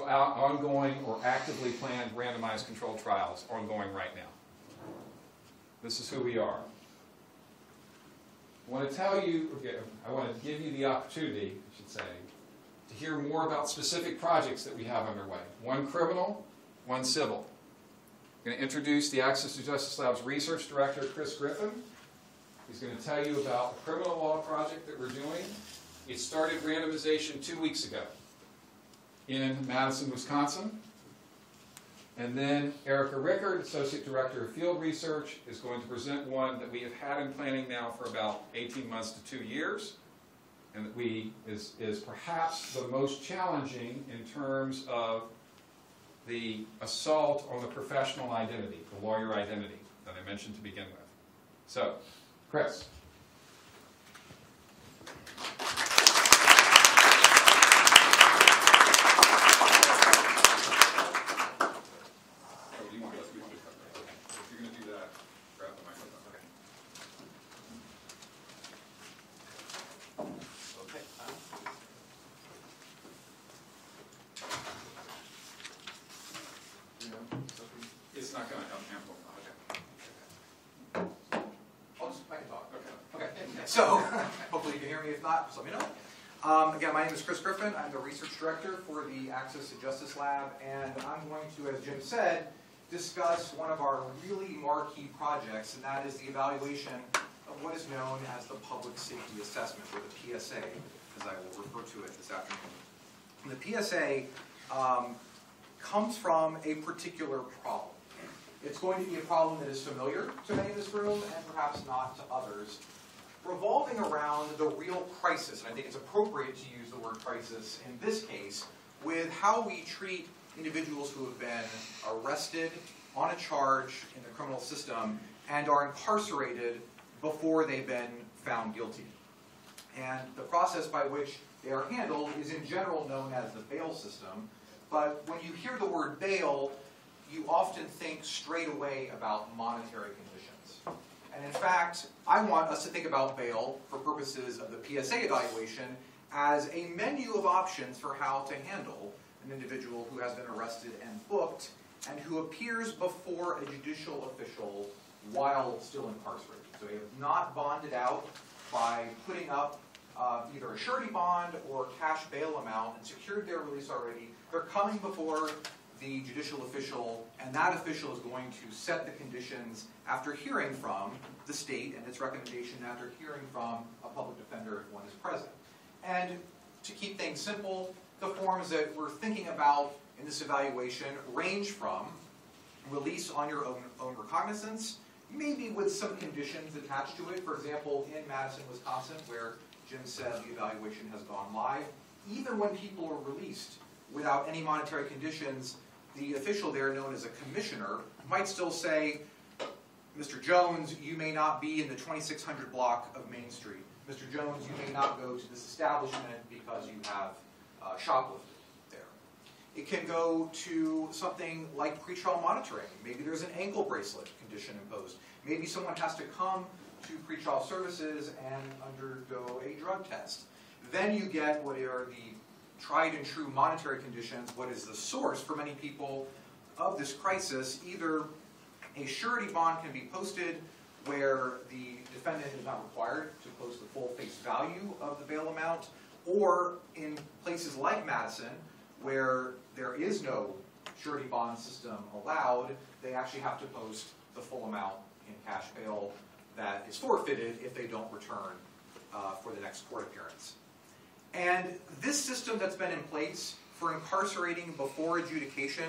Ongoing or actively planned randomized controlled trials ongoing right now. This is who we are. I want to tell you, I want to give you the opportunity, I should say, to hear more about specific projects that we have underway. One criminal, one civil. I'm going to introduce the Access to Justice Lab's Research Director, Chris Griffin. He's going to tell you about the criminal law project that we're doing. It started randomization two weeks ago in Madison, Wisconsin. And then Erika Rikard, Associate Director of Field Research, is going to present one that we have had in planning now for about 18 months to two years, and that we is, is perhaps the most challenging in terms of the assault on the professional identity, the lawyer identity that I mentioned to begin with. So, Chris. Oh, you want this, you want this, okay. If you're gonna do that, grab the microphone, okay. Okay. It's not gonna help amplify, okay. I'll just, I can talk. Okay. Okay, so, hopefully you can hear let me know. Um, again, my name is Chris Griffin, I'm the research director for the Access to Justice Lab, and I'm going to, as Jim said, discuss one of our really marquee projects, and that is the evaluation of what is known as the Public Safety Assessment, or the PSA, as I will refer to it this afternoon. The PSA um, comes from a particular problem. It's going to be a problem that is familiar to many in this room and perhaps not to others, revolving around the real crisis, and I think it's appropriate to use the word crisis in this case, with how we treat individuals who have been arrested on a charge in the criminal system and are incarcerated before they've been found guilty. And the process by which they are handled is in general known as the bail system, but when you hear the word bail, you often think straight away about monetary. And in fact, I want us to think about bail for purposes of the PSA evaluation as a menu of options for how to handle an individual who has been arrested and booked and who appears before a judicial official while still incarcerated. So they have not bonded out by putting up uh, either a surety bond or cash bail amount and secured their release already. They're coming before the judicial official, and that official is going to set the conditions after hearing from the state and its recommendation after hearing from a public defender if one is present. And to keep things simple, the forms that we're thinking about in this evaluation range from release on your own, own recognizance, maybe with some conditions attached to it. For example, in Madison, Wisconsin, where Jim said the evaluation has gone live, even when people are released without any monetary conditions, the official there, known as a commissioner, might still say, Mr. Jones, you may not be in the 2600 block of Main Street. Mr. Jones, you may not go to this establishment because you have uh, shoplifted there. It can go to something like pretrial monitoring. Maybe there's an ankle bracelet condition imposed. Maybe someone has to come to pretrial services and undergo a drug test. Then you get what are the tried and true monetary conditions, what is the source for many people of this crisis. Either a surety bond can be posted where the defendant is not required to post the full face value of the bail amount, or in places like Madison, where there is no surety bond system allowed, they actually have to post the full amount in cash bail that is forfeited if they don't return uh, for the next court appearance. And this system that's been in place for incarcerating before adjudication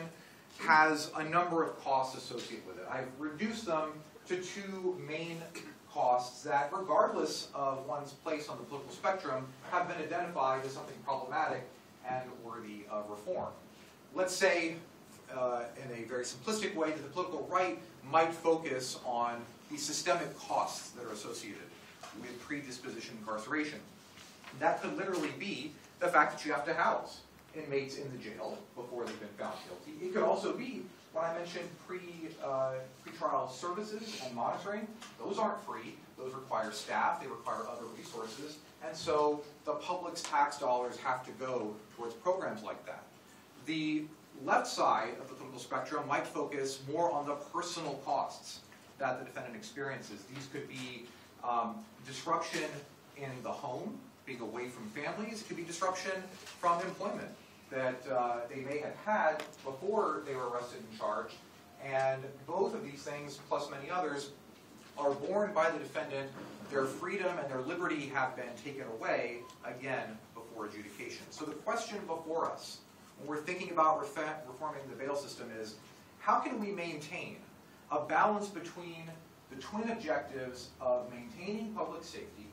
has a number of costs associated with it. I've reduced them to two main costs that, regardless of one's place on the political spectrum, have been identified as something problematic and worthy of reform. Let's say, uh, in a very simplistic way, that the political right might focus on the systemic costs that are associated with predisposition incarceration. That could literally be the fact that you have to house inmates in the jail before they've been found guilty. It could also be when I mentioned pre, uh, pretrial services and monitoring, those aren't free. Those require staff, they require other resources, and so the public's tax dollars have to go towards programs like that. The left side of the political spectrum might focus more on the personal costs that the defendant experiences. These could be um, disruption in the home, being away from families. It could be disruption from employment that uh, they may have had before they were arrested and charged. And both of these things, plus many others, are borne by the defendant. Their freedom and their liberty have been taken away, again, before adjudication. So the question before us, when we're thinking about reforming the bail system is, how can we maintain a balance between the twin objectives of maintaining public safety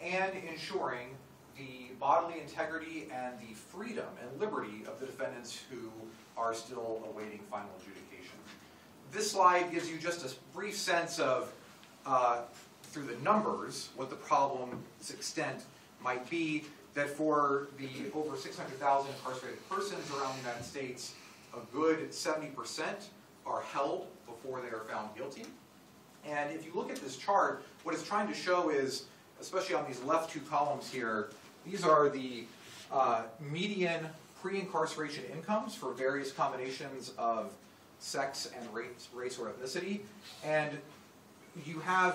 and ensuring the bodily integrity and the freedom and liberty of the defendants who are still awaiting final adjudication. This slide gives you just a brief sense of, uh, through the numbers, what the problem's extent might be, that for the over 600,000 incarcerated persons around the United States, a good 70% are held before they are found guilty. And if you look at this chart, what it's trying to show is, especially on these left two columns here, these are the uh, median pre-incarceration incomes for various combinations of sex and race, race or ethnicity. And you have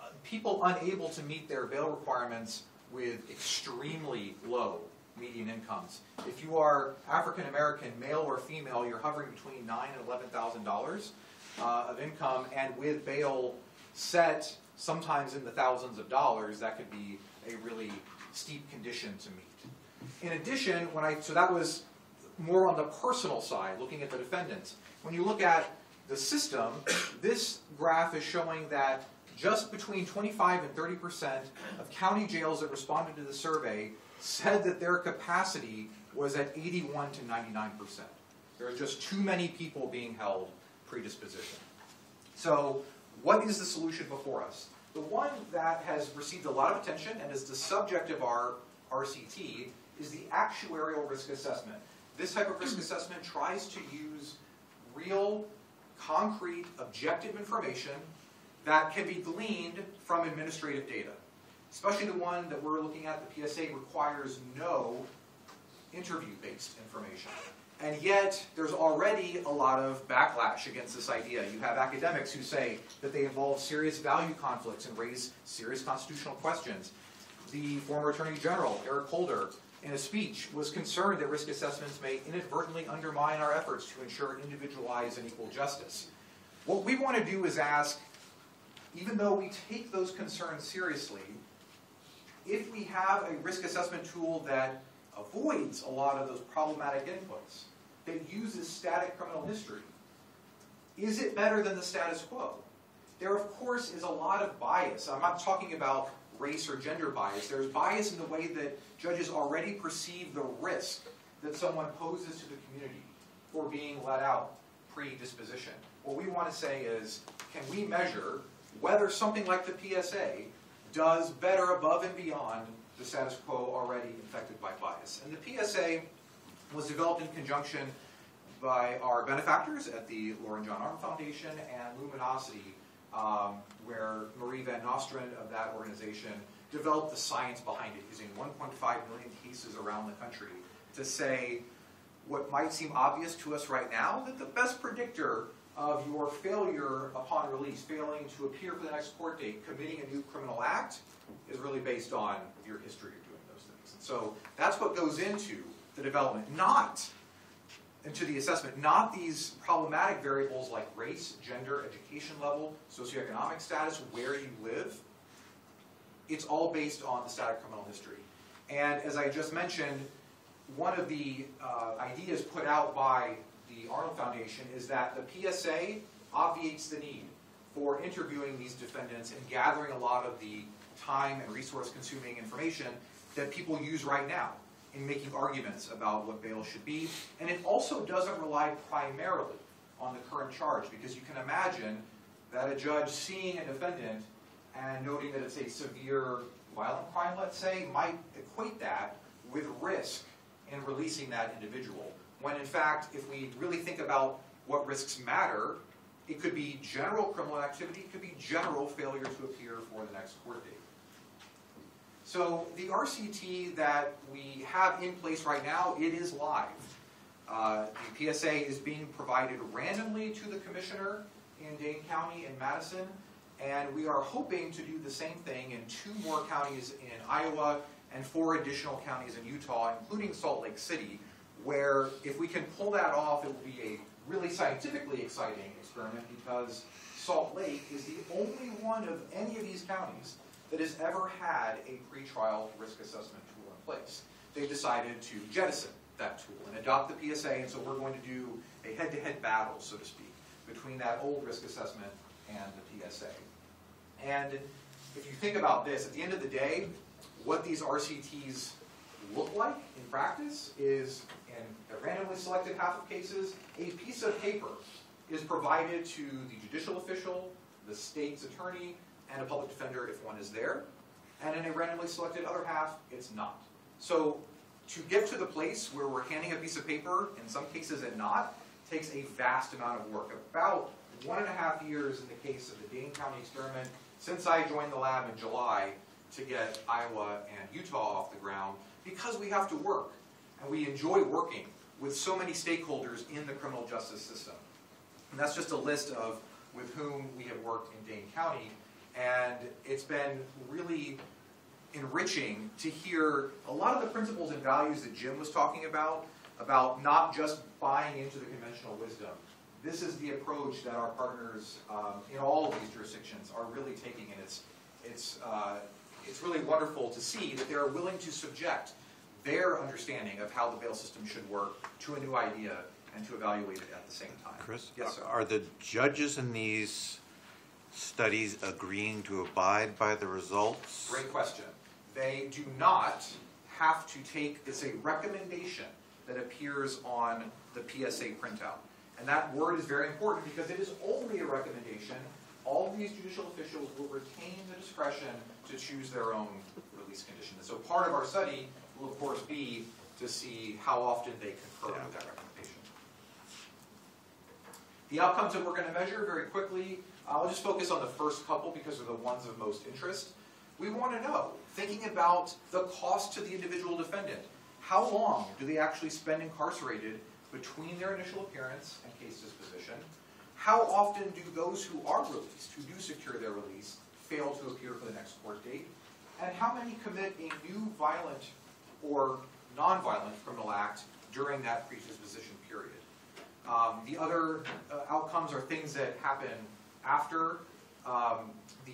uh, people unable to meet their bail requirements with extremely low median incomes. If you are African American, male or female, you're hovering between nine and eleven thousand dollars uh, of income, and with bail set sometimes in the thousands of dollars, that could be a really steep condition to meet. In addition, when I so that was more on the personal side, looking at the defendants. When you look at the system, this graph is showing that just between 25 and 30 percent of county jails that responded to the survey said that their capacity was at 81 to 99 percent. There are just too many people being held predisposition. So, what is the solution before us? The one that has received a lot of attention and is the subject of our RCT is the actuarial risk assessment. This type of risk *clears throat* assessment tries to use real, concrete, objective information that can be gleaned from administrative data. Especially the one that we're looking at, the PSA requires no interview-based information. And yet, there's already a lot of backlash against this idea. You have academics who say that they involve serious value conflicts and raise serious constitutional questions. The former Attorney General, Eric Holder, in a speech, was concerned that risk assessments may inadvertently undermine our efforts to ensure individualized and equal justice. What we want to do is ask, even though we take those concerns seriously, if we have a risk assessment tool that avoids a lot of those problematic inputs, that uses static criminal history, is it better than the status quo? There, of course, is a lot of bias. I'm not talking about race or gender bias. There's bias in the way that judges already perceive the risk that someone poses to the community for being let out pre-disposition. What we want to say is, can we measure whether something like the PSA does better above and beyond the status quo already infected by bias? And the PSA was developed in conjunction by our benefactors at the Laura and John Arnold Foundation and Luminosity, um, where Marie Van Nostrand of that organization developed the science behind it using 1.5 million cases around the country to say what might seem obvious to us right now, that the best predictor of your failure upon release, failing to appear for the next court date, committing a new criminal act, is really based on your history of doing those things. And so that's what goes into the development, not into the assessment, not these problematic variables like race, gender, education level, socioeconomic status, where you live. It's all based on the static criminal history. And as I just mentioned, one of the uh, ideas put out by the Arnold Foundation is that the PSA obviates the need for interviewing these defendants and gathering a lot of the time and resource consuming information that people use right now in making arguments about what bail should be. And it also doesn't rely primarily on the current charge because you can imagine that a judge seeing a defendant and noting that it's a severe violent crime, let's say, might equate that with risk in releasing that individual. When in fact, if we really think about what risks matter. It could be general criminal activity, it could be general failure to appear for the next court date. So the RCT that we have in place right now, it is live. Uh, The PSA is being provided randomly to the commissioner in Dane County and Madison, and we are hoping to do the same thing in two more counties in Iowa and four additional counties in Utah, including Salt Lake City, where if we can pull that off, it will be a really scientifically exciting experiment because Salt Lake is the only one of any of these counties that has ever had a pretrial risk assessment tool in place. They've decided to jettison that tool and adopt the PSA, and so we're going to do a head-to-head battle, so to speak, between that old risk assessment and the PSA. And if you think about this, at the end of the day, what these RCTs look like in practice is, in a randomly selected half of cases, a piece of paper is provided to the judicial official, the state's attorney, and a public defender if one is there. And in a randomly selected other half, it's not. So to get to the place where we're handing a piece of paper, in some cases and not, takes a vast amount of work. About one and a half years in the case of the Dane County experiment, since I joined the lab in July to get Iowa and Utah off the ground, because we have to work, and we enjoy working with so many stakeholders in the criminal justice system. And that's just a list of with whom we have worked in Dane County, and it's been really enriching to hear a lot of the principles and values that Jim was talking about, about not just buying into the conventional wisdom. This is the approach that our partners um, in all of these jurisdictions are really taking, and it's, it's, uh, it's really wonderful to see that they're willing to subject their understanding of how the bail system should work to a new idea and to evaluate it at the same time. Chris, Yes, sir. are the judges in these studies agreeing to abide by the results? Great question. They do not have to take, it's a recommendation that appears on the PSA printout. And that word is very important because it is only a recommendation. All these judicial officials will retain the discretion to choose their own release condition. And so part of our study will of course be to see how often they concur with that recommendation. The outcomes that we're going to measure very quickly, I'll just focus on the first couple because they're the ones of most interest. We want to know, thinking about the cost to the individual defendant, how long do they actually spend incarcerated between their initial appearance and case disposition? How often do those who are released, who do secure their release, fail to appear for the next court date? And how many commit a new violent or nonviolent criminal act during that predisposition period? Um, the other uh, outcomes are things that happen after um, the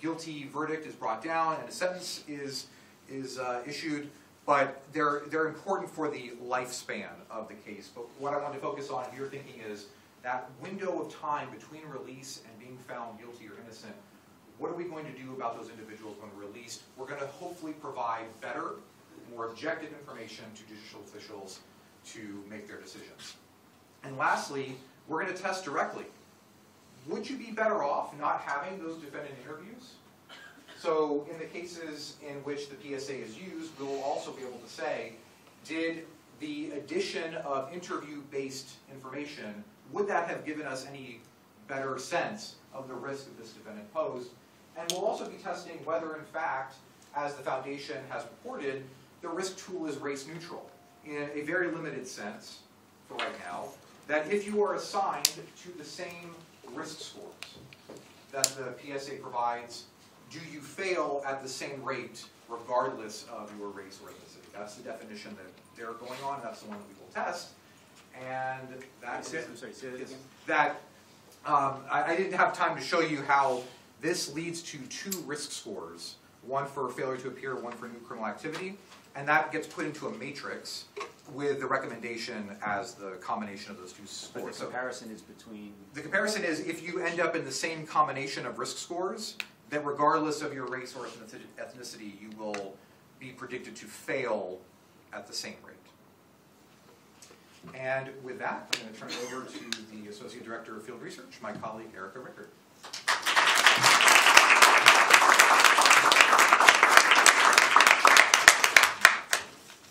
guilty verdict is brought down and a sentence is, is uh, issued, but they're, they're important for the lifespan of the case. But what I want to focus on, if you're thinking, is that window of time between release and being found guilty or innocent, what are we going to do about those individuals when released? We're going to hopefully provide better, more objective information to judicial officials to make their decisions. And lastly, we're going to test directly. Would you be better off not having those defendant interviews? So in the cases in which the PSA is used, we'll also be able to say, did the addition of interview-based information, would that have given us any better sense of the risk that this defendant posed? And we'll also be testing whether in fact, as the foundation has reported, the risk tool is race neutral in a very limited sense for right now, that if you are assigned to the same risk scores that the PSA provides, do you fail at the same rate regardless of your race or ethnicity? That's the definition that they're going on, that's the one that we will test. And that is, I'm sorry, say that again? that, um, I, I didn't have time to show you how this leads to two risk scores, one for failure to appear, one for new criminal activity, and that gets put into a matrix with the recommendation as the combination of those two But scores. the So comparison is between, the comparison is if you end up in the same combination of risk scores, that regardless of your race or ethnicity, you will be predicted to fail at the same rate. And with that, I'm going to turn it over to the Associate Director of Field Research, my colleague Erika Rikard.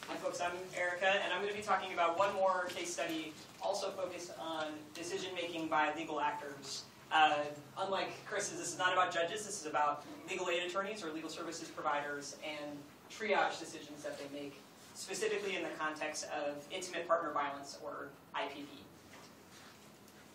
Hi folks, I'm Erika, and I'm going to be talking about one more case study, also focused on decision-making by legal actors. Uh, unlike Chris's, this is not about judges, this is about legal aid attorneys or legal services providers and triage decisions that they make, specifically in the context of intimate partner violence or IPV.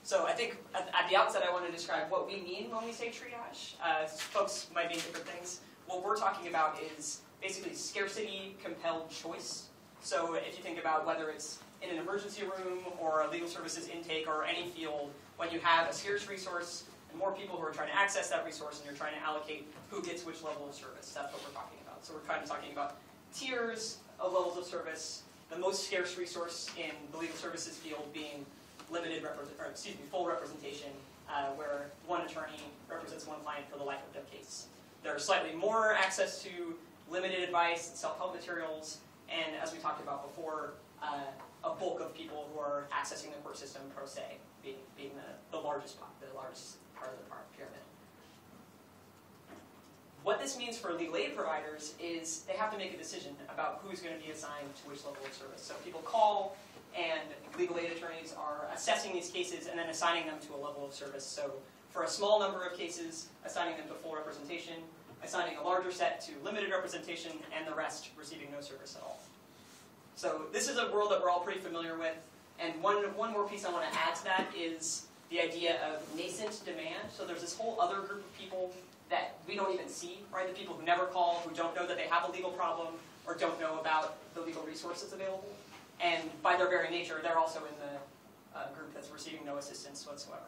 So I think at, at the outset, I want to describe what we mean when we say triage. Uh, folks might mean different things. What we're talking about is basically scarcity compelled choice. So if you think about whether it's in an emergency room or a legal services intake or any field, when you have a scarce resource and more people who are trying to access that resource and you're trying to allocate who gets which level of service, that's what we're talking about. So we're kind of talking about tiers of levels of service, the most scarce resource in the legal services field being limited or excuse me, full representation, uh, where one attorney represents one client for the life of their case. There's slightly more access to limited advice and self-help materials, and as we talked about before, uh, a bulk of people who are accessing the court system pro se, being, being the, the largest part, the largest part of the pyramid. What this means for legal aid providers is they have to make a decision about who's going to be assigned to which level of service. So people call, and legal aid attorneys are assessing these cases and then assigning them to a level of service. So for a small number of cases, assigning them to full representation, assigning a larger set to limited representation, and the rest receiving no service at all. So this is a world that we're all pretty familiar with. And one, one more piece I want to add to that is the idea of nascent demand. So there's this whole other group of people that we don't even see, right? The people who never call, who don't know that they have a legal problem, or don't know about the legal resources available. And by their very nature, they're also in the uh, group that's receiving no assistance whatsoever.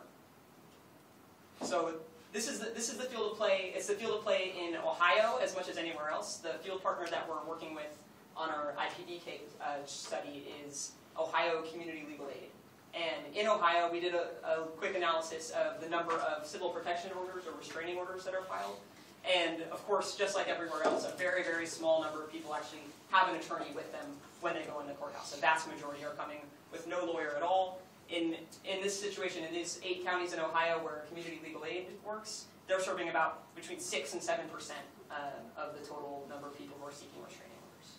So this is the, this is the field of play. It's the field of play in Ohio as much as anywhere else. The field partner that we're working with on our IPV case, uh, study is Ohio Community Legal Aid. And in Ohio, we did a, a quick analysis of the number of civil protection orders or restraining orders that are filed. And of course, just like everywhere else, a very, very small number of people actually have an attorney with them when they go in the courthouse. A vast majority are coming with no lawyer at all. In, in this situation, in these eight counties in Ohio where community legal aid works, they're serving about between 6 and 7% uh, of the total number of people who are seeking restraining orders.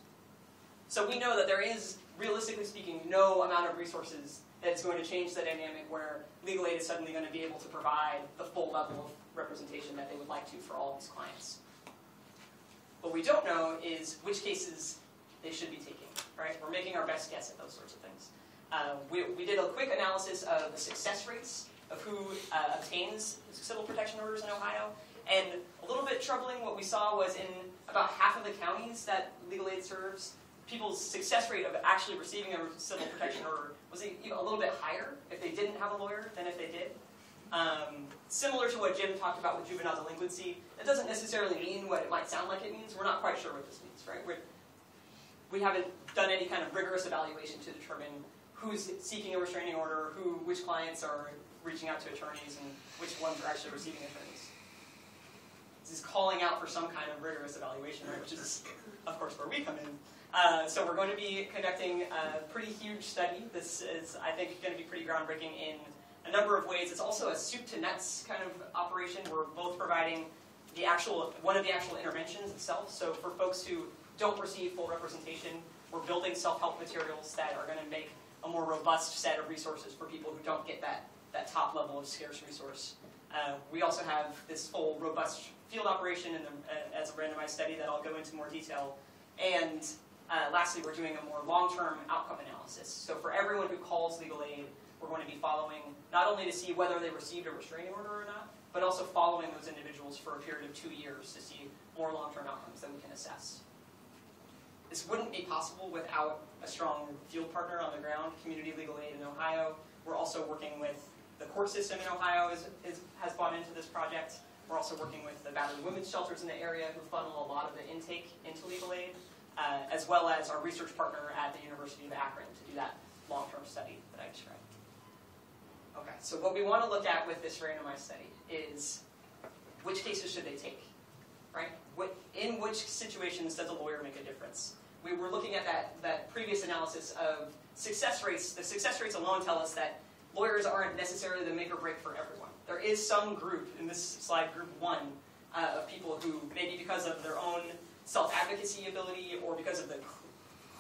So we know that there is, realistically speaking, no amount of resources that's going to change the dynamic where legal aid is suddenly going to be able to provide the full level of representation that they would like to for all these clients. What we don't know is which cases they should be taking, right? We're making our best guess at those sorts of things. Uh, we, we did a quick analysis of the success rates of who uh, obtains civil protection orders in Ohio, and a little bit troubling, what we saw was in about half of the counties that legal aid serves, people's success rate of actually receiving a civil protection order was a, a little bit higher if they didn't have a lawyer than if they did. Um, similar to what Jim talked about with juvenile delinquency, that doesn't necessarily mean what it might sound like it means. We're not quite sure what this means, right? We're, we haven't done any kind of rigorous evaluation to determine who's seeking a restraining order, who, which clients are reaching out to attorneys, and which ones are actually receiving attorneys. This is calling out for some kind of rigorous evaluation, right? Which is, of course, where we come in. Uh, so we're going to be conducting a pretty huge study. This is, I think, going to be pretty groundbreaking in a number of ways. It's also a soup to nuts kind of operation. We're both providing the actual one of the actual interventions itself. So for folks who don't receive full representation, we're building self-help materials that are going to make a more robust set of resources for people who don't get that, that top level of scarce resource. Uh, we also have this full robust field operation in the, uh, as a randomized study that I'll go into more detail. And uh, lastly, we're doing a more long-term outcome analysis. So for everyone who calls legal aid, we're going to be following not only to see whether they received a restraining order or not, but also following those individuals for a period of two years to see more long-term outcomes that we can assess. This wouldn't be possible without a strong field partner on the ground, Community Legal Aid in Ohio. We're also working with the court system in Ohio is, is, has bought into this project. We're also working with the battered women's shelters in the area who funnel a lot of the intake into legal aid, uh, as well as our research partner at the University of Akron to do that long-term study that I described. Okay, so what we want to look at with this randomized study is which cases should they take, right? In which situations does a lawyer make a difference? We were looking at that, that previous analysis of success rates. The success rates alone tell us that lawyers aren't necessarily the make or break for everyone. There is some group, in this slide, group one, uh, of people who, maybe because of their own self-advocacy ability or because of the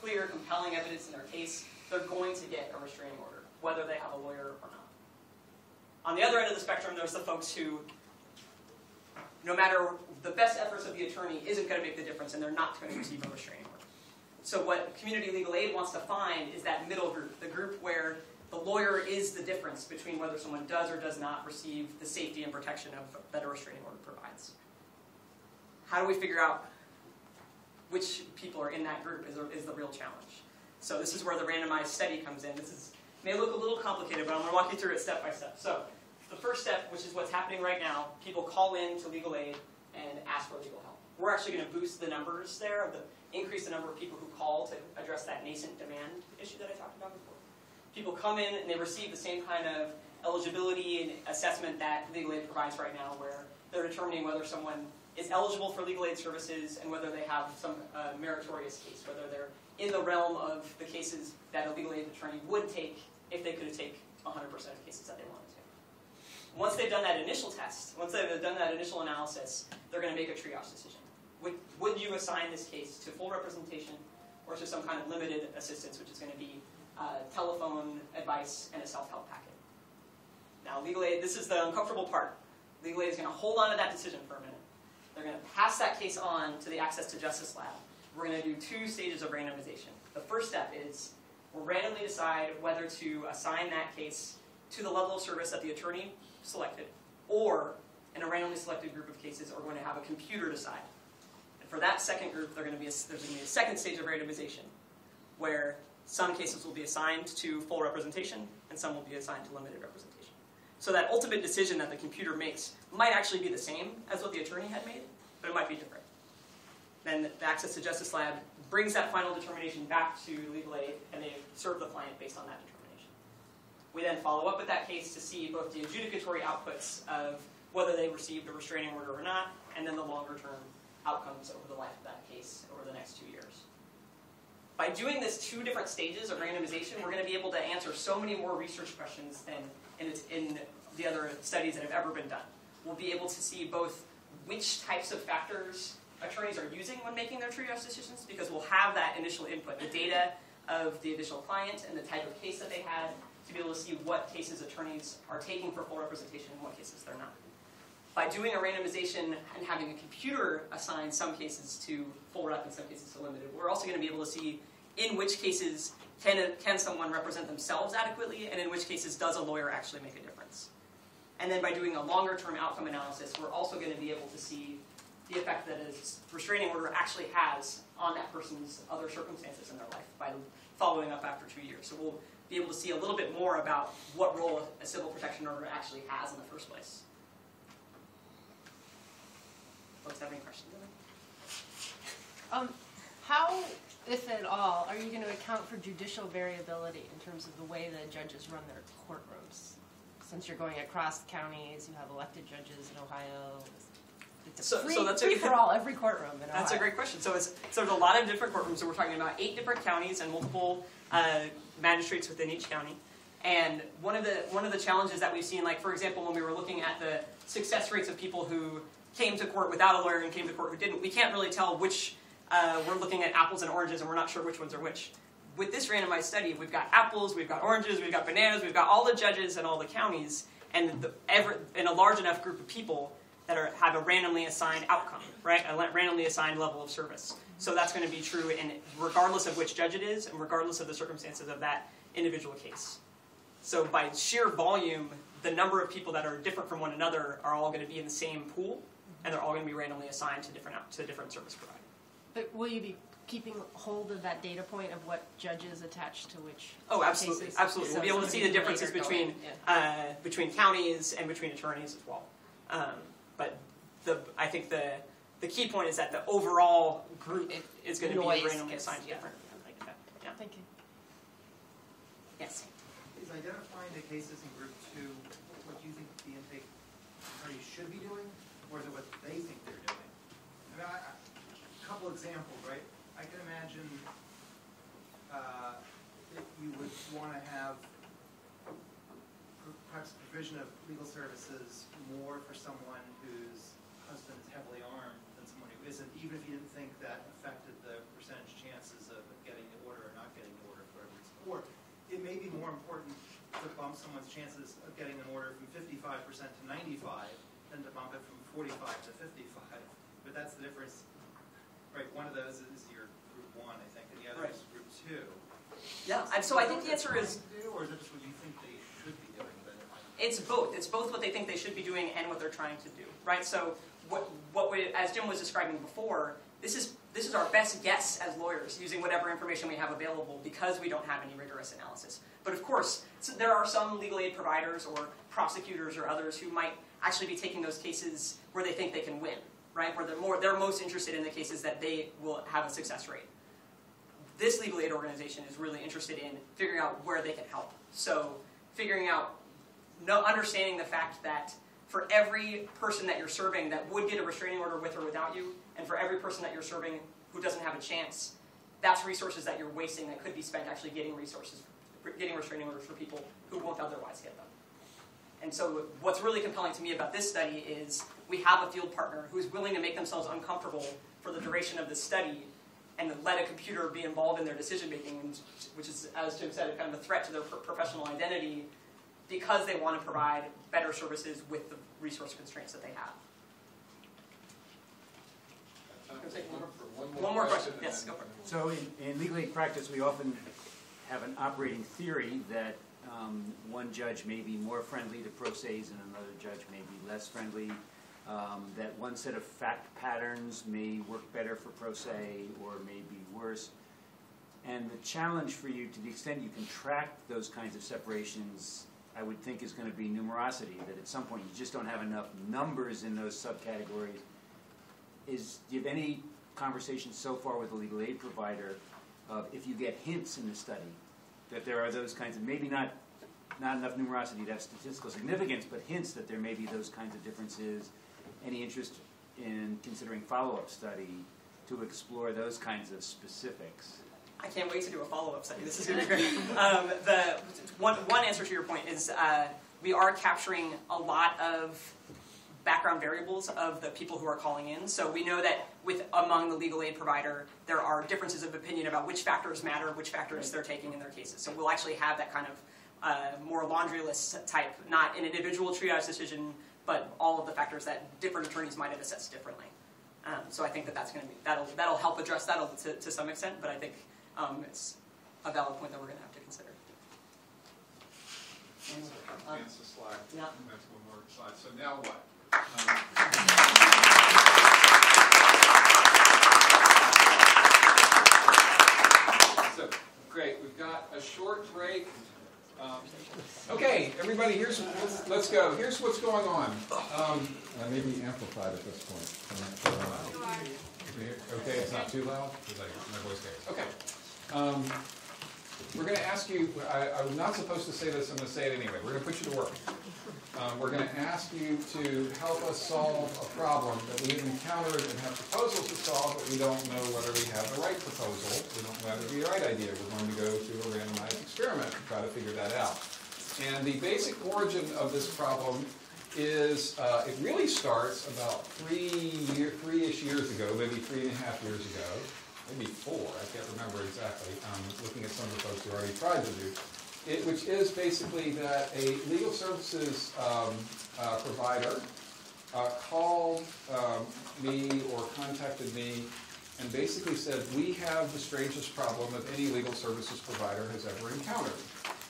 clear, compelling evidence in their case, they're going to get a restraining order whether they have a lawyer or not. On the other end of the spectrum, there's the folks who, no matter the best efforts of the attorney, isn't going to make the difference, and they're not going to receive a restraining. So what community legal aid wants to find is that middle group, the group where the lawyer is the difference between whether someone does or does not receive the safety and protection of, that a restraining order provides. How do we figure out which people are in that group is, is the real challenge. So this is where the randomized study comes in. This is, may look a little complicated, but I'm going to walk you through it step by step. So the first step, which is what's happening right now, people call in to legal aid and ask for legal help. We're actually going to boost the numbers there, of the, increase the number of people who call to address that nascent demand issue that I talked about before. People come in and they receive the same kind of eligibility and assessment that legal aid provides right now, where they're determining whether someone is eligible for legal aid services and whether they have some uh, meritorious case, whether they're in the realm of the cases that a legal aid attorney would take if they could take 100% of cases that they wanted to. Once they've done that initial test, once they've done that initial analysis, they're going to make a triage decision. Would, would you assign this case to full representation or to some kind of limited assistance, which is going to be uh, telephone advice and a self-help packet? Now, legal aid, this is the uncomfortable part. Legal aid is going to hold on to that decision for a minute. They're going to pass that case on to the Access to Justice Lab. We're going to do two stages of randomization. The first step is we'll randomly decide whether to assign that case to the level of service that the attorney selected, or in a randomly selected group of cases, are going to have a computer decide. For that second group, going to be a, there's going to be a second stage of randomization, where some cases will be assigned to full representation, and some will be assigned to limited representation. So that ultimate decision that the computer makes might actually be the same as what the attorney had made, but it might be different. Then the Access to Justice Lab brings that final determination back to legal aid, and they serve the client based on that determination. We then follow up with that case to see both the adjudicatory outputs of whether they received a restraining order or not, and then the longer term outcomes over the life of that case over the next two years. By doing this two different stages of randomization, we're going to be able to answer so many more research questions than in, in the other studies that have ever been done. We'll be able to see both which types of factors attorneys are using when making their triage decisions, because we'll have that initial input, the data of the initial client and the type of case that they had, to be able to see what cases attorneys are taking for full representation and what cases they're not. By doing a randomization and having a computer assign some cases to full rep and some cases to limited, we're also going to be able to see in which cases can, can someone represent themselves adequately, and in which cases does a lawyer actually make a difference. And then by doing a longer term outcome analysis, we're also going to be able to see the effect that a restraining order actually has on that person's other circumstances in their life by following up after two years. So we'll be able to see a little bit more about what role a civil protection order actually has in the first place. Folks have any questions? Um, how, if at all, are you going to account for judicial variability in terms of the way the judges run their courtrooms? Since you're going across counties, you have elected judges in Ohio. It's a So- free, so that's a free good- for all, every courtroom in Ohio. That's a great question. So, it's, so there's a lot of different courtrooms. So we're talking about eight different counties and multiple uh, magistrates within each county. And one of the one of the challenges that we've seen, like for example, when we were looking at the success rates of people who came to court without a lawyer and came to court who didn't, we can't really tell which. Uh, we're looking at apples and oranges, and we're not sure which ones are which. With this randomized study, we've got apples, we've got oranges, we've got bananas, we've got all the judges and all the counties, and the, a large enough group of people that are, have a randomly assigned outcome, right? A randomly assigned level of service. So that's going to be true in regardless of which judge it is, and regardless of the circumstances of that individual case. So by sheer volume, the number of people that are different from one another are all going to be in the same pool, and they're all going to be randomly assigned to different to different service providers. But will you be keeping hold of that data point of what judges attach to which Oh, absolutely, cases? absolutely. So We'll be able to see the differences between yeah. uh, between counties and between attorneys as well. Um, but the I think the the key point is that the overall group It- is going to be randomly gets- assigned to yeah. different. Yeah. Thank you. Yes. Is identifying the cases in group two what do you think the intake attorney should be doing, or is it what they think they're doing? I mean, I, I- a couple examples, right? I can imagine, uh, that you would wanna have perhaps provision of legal services more for someone whose husband is heavily armed than someone who isn't, even if you didn't think that affected the percentage chances of getting the order or not getting the order for reason. Or it may be more important to bump someone's chances of getting an order from fifty-five percent to ninety-five than to bump it from forty-five to fifty-five. But that's the difference, right, one of those is your group one, I think, and the other is group two. Yeah, and so I think the answer is, Do, Or is it just what you think they should be doing, but it might It's both. It's both what they think they should be doing and what they're trying to do, right? So what, what we, as Jim was describing before, this is, this is our best guess as lawyers, using whatever information we have available because we don't have any rigorous analysis. But of course, so there are some legal aid providers or prosecutors or others who might actually be taking those cases where they think they can win, right? Where they're more, they're most interested in the cases that they will have a success rate this legal aid organization is really interested in figuring out where they can help. So figuring out, no, understanding the fact that for every person that you're serving that would get a restraining order with or without you, and for every person that you're serving who doesn't have a chance, that's resources that you're wasting that could be spent actually getting resources, getting restraining orders for people who won't otherwise get them. And so what's really compelling to me about this study is we have a field partner who's willing to make themselves uncomfortable for the duration of the study and let a computer be involved in their decision making, which is, as Jim said, kind of a threat to their pro- professional identity because they want to provide better services with the resource constraints that they have. One more question, and yes, go for it. So in, in legal aid practice, we often have an operating theory that um, one judge may be more friendly to pro se's and another judge may be less friendly. Um, that one set of fact patterns may work better for pro se or may be worse. And the challenge for you, to the extent you can track those kinds of separations, I would think is going to be numerosity. That at some point you just don't have enough numbers in those subcategories. Is do you have any conversations so far with a legal aid provider of if you get hints in the study that there are those kinds of maybe not not enough numerosity to have statistical significance, but hints that there may be those kinds of differences. Any interest in considering follow-up study to explore those kinds of specifics? I can't wait to do a follow-up study. This is going to be great. Um, the one, one answer to your point is uh, we are capturing a lot of background variables of the people who are calling in. So we know that with among the legal aid provider, there are differences of opinion about which factors matter, which factors they're taking in their cases. So we'll actually have that kind of uh, more laundry list type, not an individual triage decision, but all of the factors that different attorneys might have assessed differently. Um, so I think that that's going to be that'll that'll help address that to, to some extent. But I think um, it's a valid point that we're going to have to consider. Um, Advance the slide. Yeah. That's one more slide. So now what? So, great, we've got a short break. Um, Okay, everybody, here's, let's, let's go. Here's what's going on. Um, I may be amplified at this point. I'm not sure. Okay, it's not too loud? Because my voice goes. Okay. Um, We're gonna ask you, I, I'm not supposed to say this, I'm gonna say it anyway. We're gonna put you to work. Um, we're gonna ask you to help us solve a problem that we have encountered and have proposals to solve, but we don't know whether we have the right proposal. We don't know whether the right idea. We're going to go through a randomized experiment to try to figure that out. And the basic origin of this problem is, uh, it really starts about three year, three-ish years ago, maybe three and a half years ago, maybe four, I can't remember exactly, um, looking at some of the folks who already tried to do. It, which is basically that a legal services um, uh, provider uh, called um, me or contacted me and basically said, we have the strangest problem that any legal services provider has ever encountered,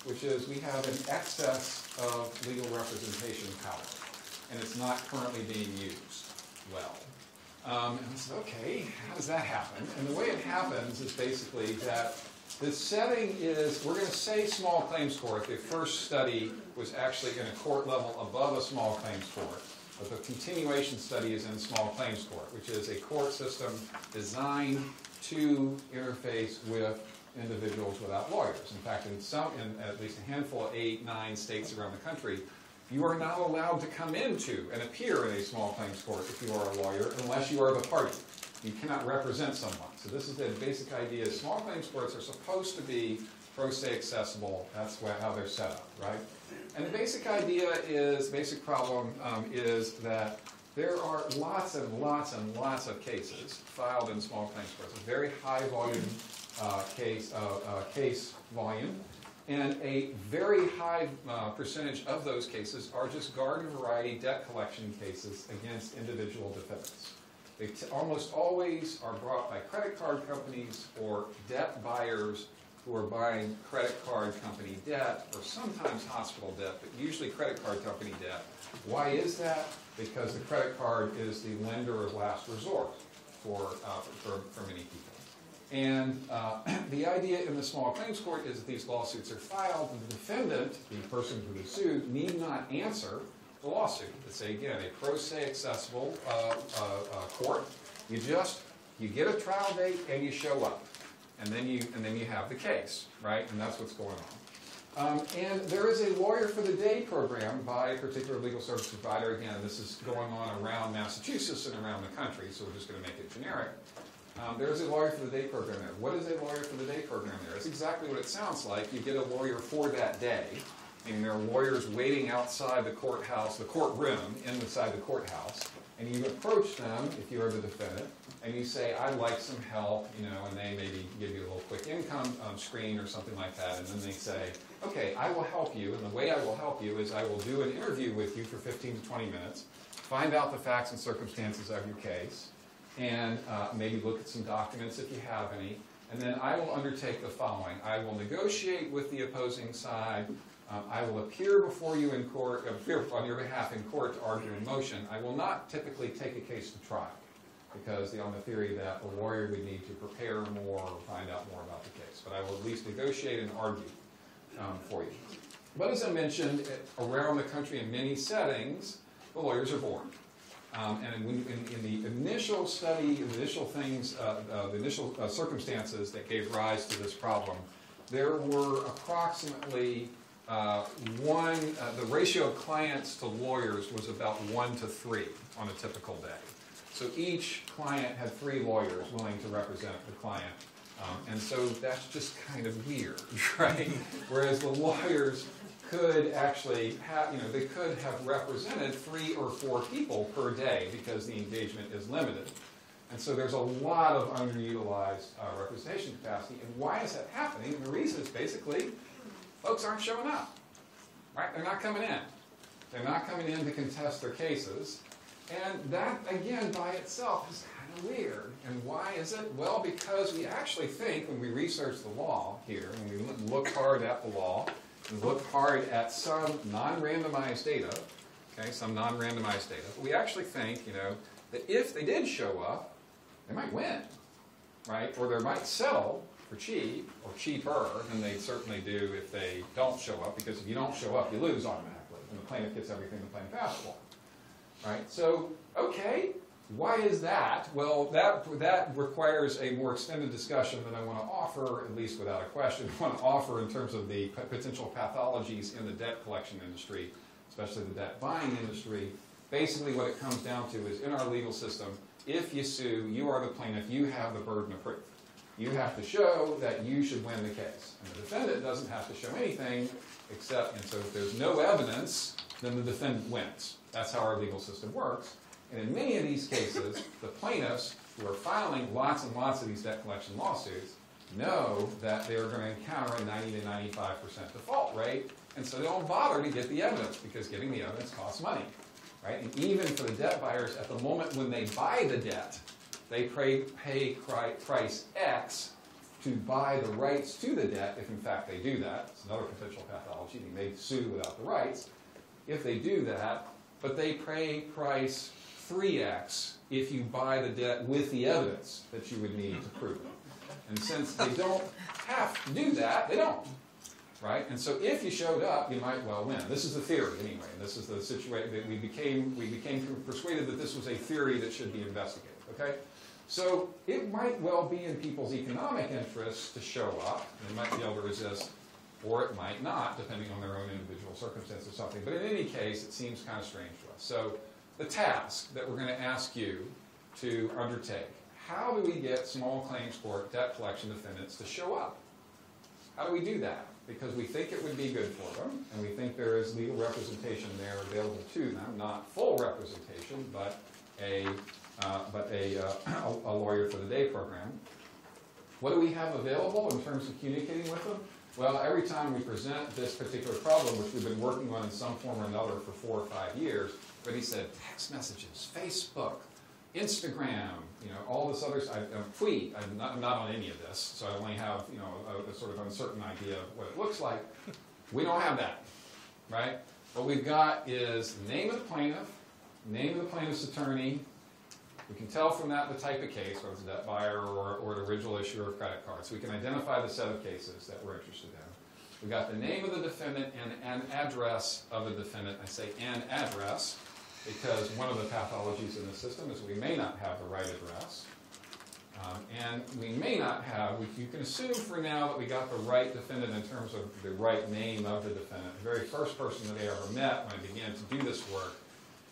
which is we have an excess of legal representation power, and it's not currently being used well. Um, and I said, okay, how does that happen? And the way it happens is basically that the setting is, we're going to say small claims court. The first study was actually in a court level above a small claims court. But the continuation study is in small claims court, which is a court system designed to interface with individuals without lawyers. In fact, in some, in at least a handful of eight, nine states around the country, you are not allowed to come into and appear in a small claims court if you are a lawyer unless you are the party. You cannot represent someone. So this is the basic idea. Small claims courts are supposed to be pro se accessible. That's how they're set up, right? And the basic idea is, basic problem um, is that there are lots and lots and lots of cases filed in small claims courts. A very high volume uh, case, uh, uh, case volume. And a very high uh, percentage of those cases are just garden variety debt collection cases against individual defendants. They almost always are brought by credit card companies or debt buyers who are buying credit card company debt or sometimes hospital debt, but usually credit card company debt. Why is that? Because the credit card is the lender of last resort for, uh, for, for many people. And uh, *clears throat* the idea in the small claims court is that these lawsuits are filed, and the defendant, the person who is sued, need not answer the lawsuit. It's again a pro se accessible uh, uh, uh, court. You just you get a trial date and you show up, and then you and then you have the case, right? And that's what's going on. Um, and there is a lawyer for the day program by a particular legal service provider. Again, this is going on around Massachusetts and around the country, so we're just going to make it generic. Um, there's a lawyer for the day program there. What is a lawyer for the day program there? It's exactly what it sounds like. You get a lawyer for that day, and there are lawyers waiting outside the courthouse, the courtroom, inside the courthouse, and you approach them, if you are the defendant, and you say, I'd like some help, you know, and they maybe give you a little quick income um, screen or something like that, and then they say, okay, I will help you, and the way I will help you is I will do an interview with you for 15 to 20 minutes, find out the facts and circumstances of your case, and uh, maybe look at some documents if you have any, and then I will undertake the following. I will negotiate with the opposing side. Um, I will appear before you in court, appear on your behalf in court to argue a motion. I will not typically take a case to trial because on the theory that a lawyer would need to prepare more or find out more about the case. But I will at least negotiate and argue um, for you. But as I mentioned, around the country in many settings, the lawyers are born. Um, and in, in, in the initial study, the initial things, uh, uh, the initial uh, circumstances that gave rise to this problem, there were approximately uh, one, uh, the ratio of clients to lawyers was about one to three on a typical day. So each client had three lawyers willing to represent the client. Um, and so that's just kind of weird, *laughs* right? Whereas the lawyers could actually have, you know, they could have represented three or four people per day because the engagement is limited. And so there's a lot of underutilized uh, representation capacity. And why is that happening? And the reason is basically folks aren't showing up, right? They're not coming in. They're not coming in to contest their cases. And that, again, by itself is kind of weird. And why is it? Well, because we actually think when we research the law here, when we look hard at the law, look hard at some non-randomized data, okay, some non-randomized data, but we actually think, you know, that if they did show up, they might win, right? Or they might sell for cheap or cheaper than they certainly do if they don't show up, because if you don't show up, you lose automatically, and the plaintiff gets everything the plaintiff asked for, right? So, okay, why is that? Well, that, that requires a more extended discussion than I want to offer, at least without a question, *laughs* I want to offer in terms of the potential pathologies in the debt collection industry, especially the debt buying industry. Basically, what it comes down to is in our legal system, if you sue, you are the plaintiff, you have the burden of proof. You have to show that you should win the case. And the defendant doesn't have to show anything except, and so if there's no evidence, then the defendant wins. That's how our legal system works. And in many of these cases, the plaintiffs who are filing lots and lots of these debt collection lawsuits know that they're going to encounter a 90 to 95% default rate, and so they don't bother to get the evidence because getting the evidence costs money. Right? And even for the debt buyers, at the moment when they buy the debt, they pay, pay price X to buy the rights to the debt, if in fact they do that. It's another potential pathology. They may sue without the rights. If they do that, but they pay price 3x if you buy the debt with the evidence that you would need to prove it. And since they don't have to do that, they don't. Right? And so if you showed up, you might well win. This is the theory anyway. This is the situation that we became we became persuaded that this was a theory that should be investigated. Okay? So it might well be in people's economic interests to show up. They might be able to resist, or it might not, depending on their own individual circumstance or something. But in any case, it seems kind of strange to us. So the task that we're going to ask you to undertake. How do we get small claims court debt collection defendants to show up? How do we do that? Because we think it would be good for them, and we think there is legal representation there available to them, not full representation, but a, uh, but a, uh, a lawyer for the day program. What do we have available in terms of communicating with them? Well, every time we present this particular problem, which we've been working on in some form or another for four or five years, but he said text messages, Facebook, Instagram, you know, all this other, I, uh, tweet, I'm not, I'm not on any of this, so I only have, you know, a, a sort of uncertain idea of what it looks like. *laughs* We don't have that, right? What we've got is the name of the plaintiff, name of the plaintiff's attorney. We can tell from that the type of case, whether it's a debt buyer or, or an original issuer of credit cards. We can identify the set of cases that we're interested in. We've got the name of the defendant and an address of the defendant. I say an address because one of the pathologies in the system is we may not have the right address. Um, and we may not have, we, you can assume for now that we got the right defendant in terms of the right name of the defendant. The very first person that I ever met when I began to do this work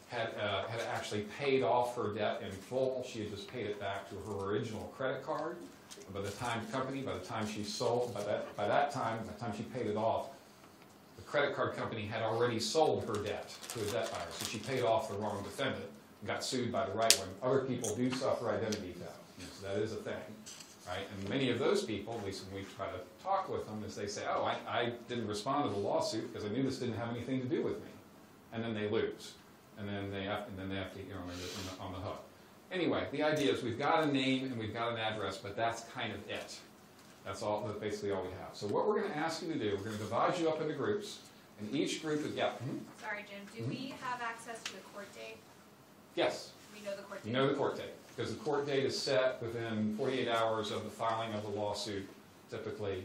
had, uh, had actually paid off her debt in full. She had just paid it back to her original credit card. By the time the company, by the time she sold, by that, by that time, by the time she paid it off, credit card company had already sold her debt to a debt buyer. So she paid off the wrong defendant and got sued by the right one. Other people do suffer identity theft. Yes, that is a thing, right? And many of those people, at least when we try to talk with them, is they say, oh, I, I didn't respond to the lawsuit because I knew this didn't have anything to do with me. And then they lose. And then they have, and then they have to, you know, on the, on the hook. Anyway, the idea is we've got a name and we've got an address, but that's kind of it. That's all, that's basically all we have. So what we're going to ask you to do, we're going to divide you up into groups, and each group is, yeah, mhm, Sorry, Jim, do we have access to the court date? yes, We know the court date? you know the court date, because the court date is set within 48 hours of the filing of the lawsuit typically.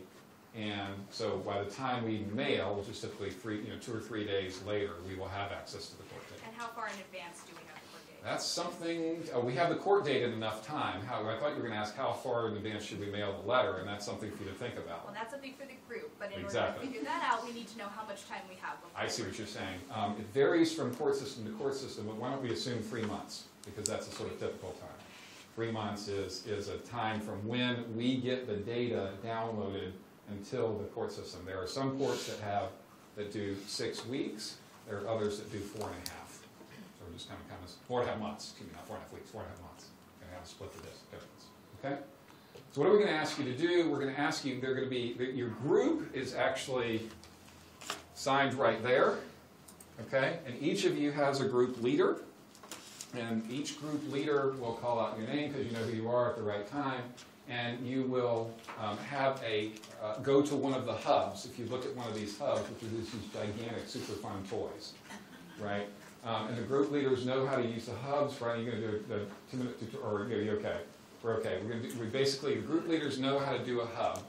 And so by the time we mail, which is typically three, you know, two or three days later, we will have access to the court date. And how far in advance do That's something, uh, we have the court date in enough time. How, I thought you were going to ask how far in advance should we mail the letter, and that's something for you to think about. Well, that's something for the group, but in order to Exactly. figure that out, we need to know how much time we have before. I see what you're saying. Um, it varies from court system to court system, but why don't we assume three months? Because that's a sort of typical time. Three months is, is a time from when we get the data downloaded until the court system. There are some courts that have, that do six weeks, there are others that do four and a half. We're four and a half months, excuse me, not four and a half weeks, four and a half months. Gonna have to split the difference, okay? So what are we gonna ask you to do? We're gonna ask you, they're gonna be, your group is actually signed right there, okay? And each of you has a group leader, and each group leader will call out your name because you know who you are at the right time, and you will um, have a, uh, go to one of the hubs. If you look at one of these hubs, which are these gigantic, super fun toys, right? Um, and the group leaders know how to use the hubs, right? You're going to do the two-minute tutorial, or you're okay. We're okay. We're going to do, we basically, the group leaders know how to do a hub.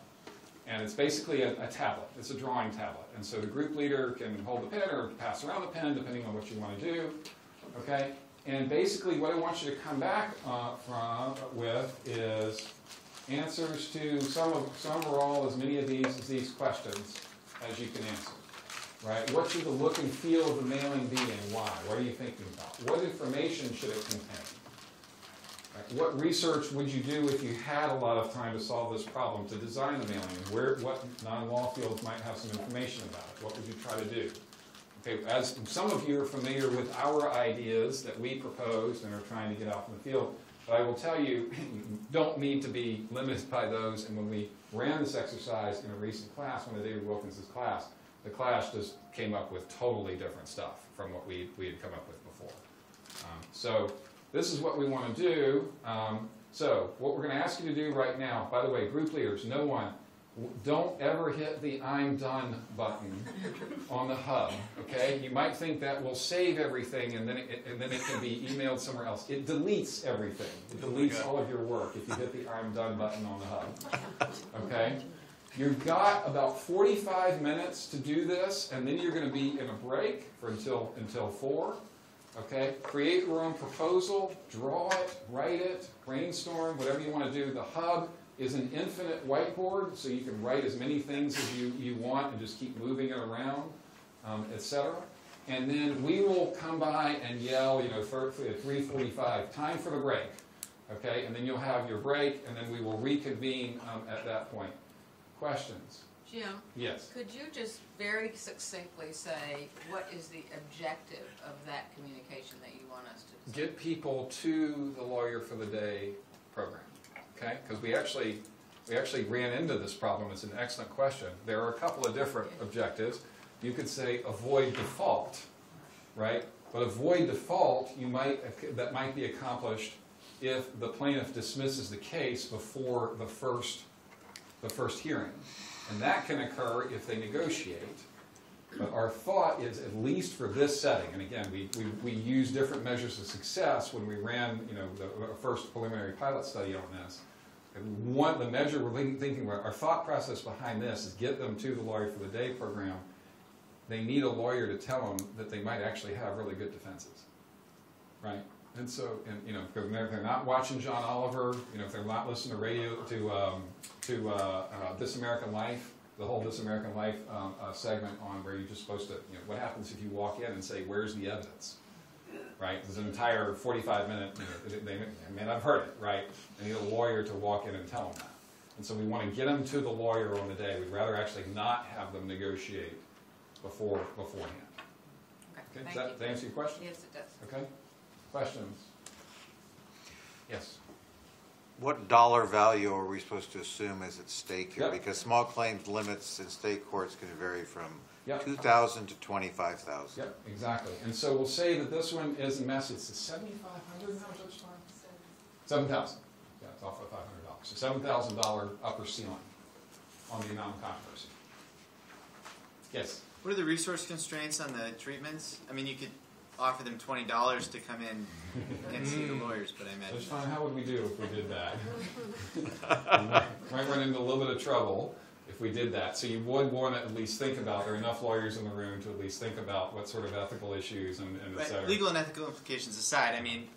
And it's basically a, a tablet. It's a drawing tablet. And so the group leader can hold the pen or pass around the pen, depending on what you want to do. Okay? And basically, what I want you to come back uh, from with is answers to some of some or all as many of these as these questions as you can answer. Right? What should the look and feel of the mailing be and why? What are you thinking about? What information should it contain? Right? What research would you do if you had a lot of time to solve this problem, to design the mailing? Where, what non-law fields might have some information about it? What would you try to do? Okay, as some of you are familiar with our ideas that we proposed and are trying to get out in the field, but I will tell you, *clears throat* don't need to be limited by those. And when we ran this exercise in a recent class, one of David Wilkins' class, the class just came up with totally different stuff from what we, we had come up with before. Um, so this is what we want to do. Um, so what we're going to ask you to do right now, by the way, group leaders, no one, don't ever hit the I'm done button on the hub, okay? You might think that will save everything and then it, and then it can be emailed somewhere else. It deletes everything. It deletes all of your work if you hit the I'm done button on the hub, okay? You've got about 45 minutes to do this, and then you're going to be in a break for until until four. Okay, create your own proposal, draw it, write it, brainstorm, whatever you want to do. The hub is an infinite whiteboard, so you can write as many things as you, you want and just keep moving it around, um, etc. And then we will come by and yell, you know, for, for at 3:45, time for the break. Okay, and then you'll have your break, and then we will reconvene um, at that point. Questions? Jim, Yes. could you just very succinctly say what is the objective of that communication that you want us to? Get people to the Lawyer for the Day program, okay? Because we actually, we actually ran into this problem, it's an excellent question. There are a couple of different objectives. You could say avoid default, right? But avoid default, you might, that might be accomplished if the plaintiff dismisses the case before the first, the first hearing. And that can occur if they negotiate. But our thought is, at least for this setting, and again, we, we, we use different measures of success when we ran, you know, the first preliminary pilot study on this. One, the measure we're thinking about, our thought process behind this is get them to the lawyer for the day program. They need a lawyer to tell them that they might actually have really good defenses, right? And so, and, you know, because they're, they're not watching John Oliver, you know, if they're not listening to radio, to, um, to, uh, uh, This American Life, the whole This American Life, um, uh, segment on where you're just supposed to, you know, what happens if you walk in and say, where's the evidence? Right, there's an entire forty-five minute, you know, they, they may not have heard it, right? They need a lawyer to walk in and tell them that. And so we wanna get them to the lawyer on the day, we'd rather actually not have them negotiate before, beforehand. Okay, Okay, does that, you. that answer your question? Yes, it does. Okay, questions? Yes, What dollar value are we supposed to assume is at stake here? Yep. Because small claims limits in state courts can vary from Yep. two thousand to twenty-five thousand. yep, exactly. And so we'll say that this one is a mess, it's seventy-five hundred now, Judge Stein? Seven thousand, yeah, it's off by five hundred dollars. So seven thousand dollar upper ceiling on the amount of controversy. Yes, What are the resource constraints on the treatments? I mean, you could offer them twenty dollars to come in and see the hmm. lawyers, but I Judge imagine. Stein, how would we do if we did that? *laughs* We might- Might run into a little bit of trouble if we did that. So you would want to at least think about, there are enough lawyers in the room to at least think about what sort of ethical issues and, and et Right, cetera. legal and ethical implications aside, I mean,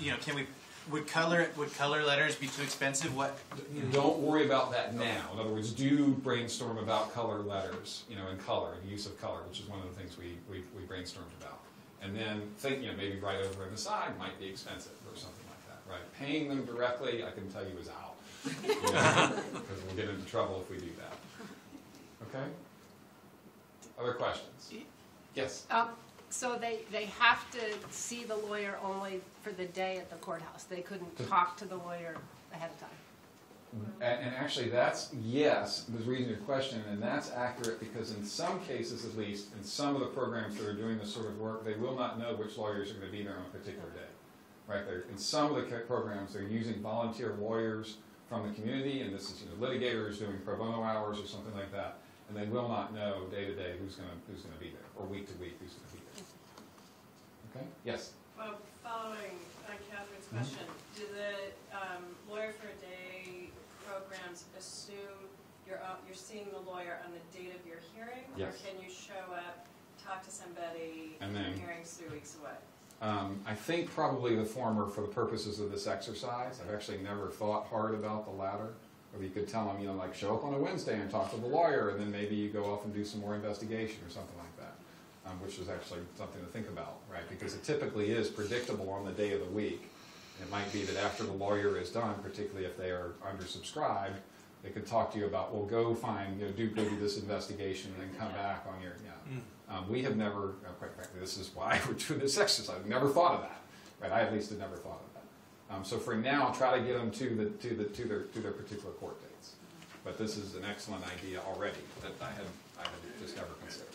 you know, can we? Would color would color letters be too expensive? What? you know? Don't worry about that now. In other words, do brainstorm about color letters, you know, and color, the use of color, which is one of the things we, we, we brainstormed about. And then think, you know, maybe right over on the side might be expensive or something like that, right? Paying them directly, I can tell you is out. *laughs* Because we'll get into trouble if we do that. Okay? Other questions? Yes? Um, so they, they have to see the lawyer only for the day at the courthouse. They couldn't talk to the lawyer ahead of time. And, and actually, that's, yes, the reason your question, and that's accurate because in some cases at least, in some of the programs that are doing this sort of work, they will not know which lawyers are gonna be there on a particular day. Right there, in some of the programs, they're using volunteer lawyers from the community, and this is, you know, litigators doing pro bono hours or something like that, and they will not know day to day who's gonna, who's gonna be there, or week to week who's gonna be there. Okay, yes? Well, following on Catherine's question, do the um, lawyer for programs assume you're, uh, you're seeing the lawyer on the date of your hearing? Yes. Or can you show up, talk to somebody, And your then- hearing's three weeks away? Um, I think probably the former for the purposes of this exercise. I've actually never thought hard about the latter. Or you could tell them, you know, like show up on a Wednesday and talk to the lawyer, and then maybe you go off and do some more investigation or something like that, um, which is actually something to think about, right? Because it typically is predictable on the day of the week. It might be that after the lawyer is done, particularly if they are undersubscribed, they could talk to you about, well, go find, you know, do, this investigation and then come back on your, yeah. Um, we have never, uh, quite frankly, this is why *laughs* we're doing this exercise. We've never thought of that, right? I at least had never thought of that. Um, so for now, try to get them to the to the to their to their particular court dates. But this is an excellent idea already that I had I had just never considered.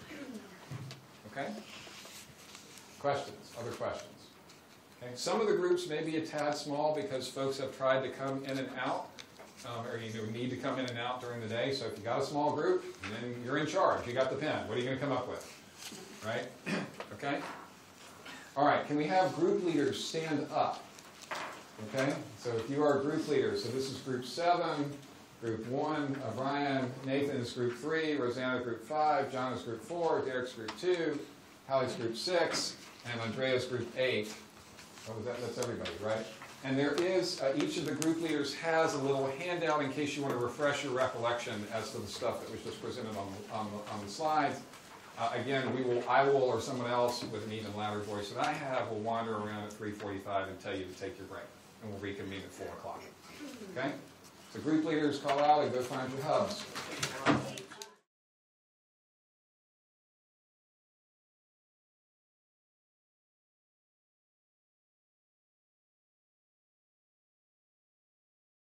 Okay. Questions? Other questions? Okay. Some of the groups may be a tad small because folks have tried to come in and out. Um, or you need to come in and out during the day. So if you got a small group, then you're in charge. You got the pen. What are you going to come up with? Right? *clears throat* Okay? All right, can we have group leaders stand up? Okay? So if you are a group leader, so this is group seven, group one, uh, Brian, Nathan is group three, Rosanna group five, John is group four, Derek's group two, Hallie's group six, and Andrea's group eight. Oh, that, that's everybody, right? And there is, uh, each of the group leaders has a little handout in case you want to refresh your recollection as to the stuff that was just presented on, the- on, the- on the slides. Uh, again, we will, I will, or someone else with an even louder voice than I have will wander around at three forty-five and tell you to take your break, and we'll reconvene at four o'clock. Okay? So group leaders call out and go find your hubs.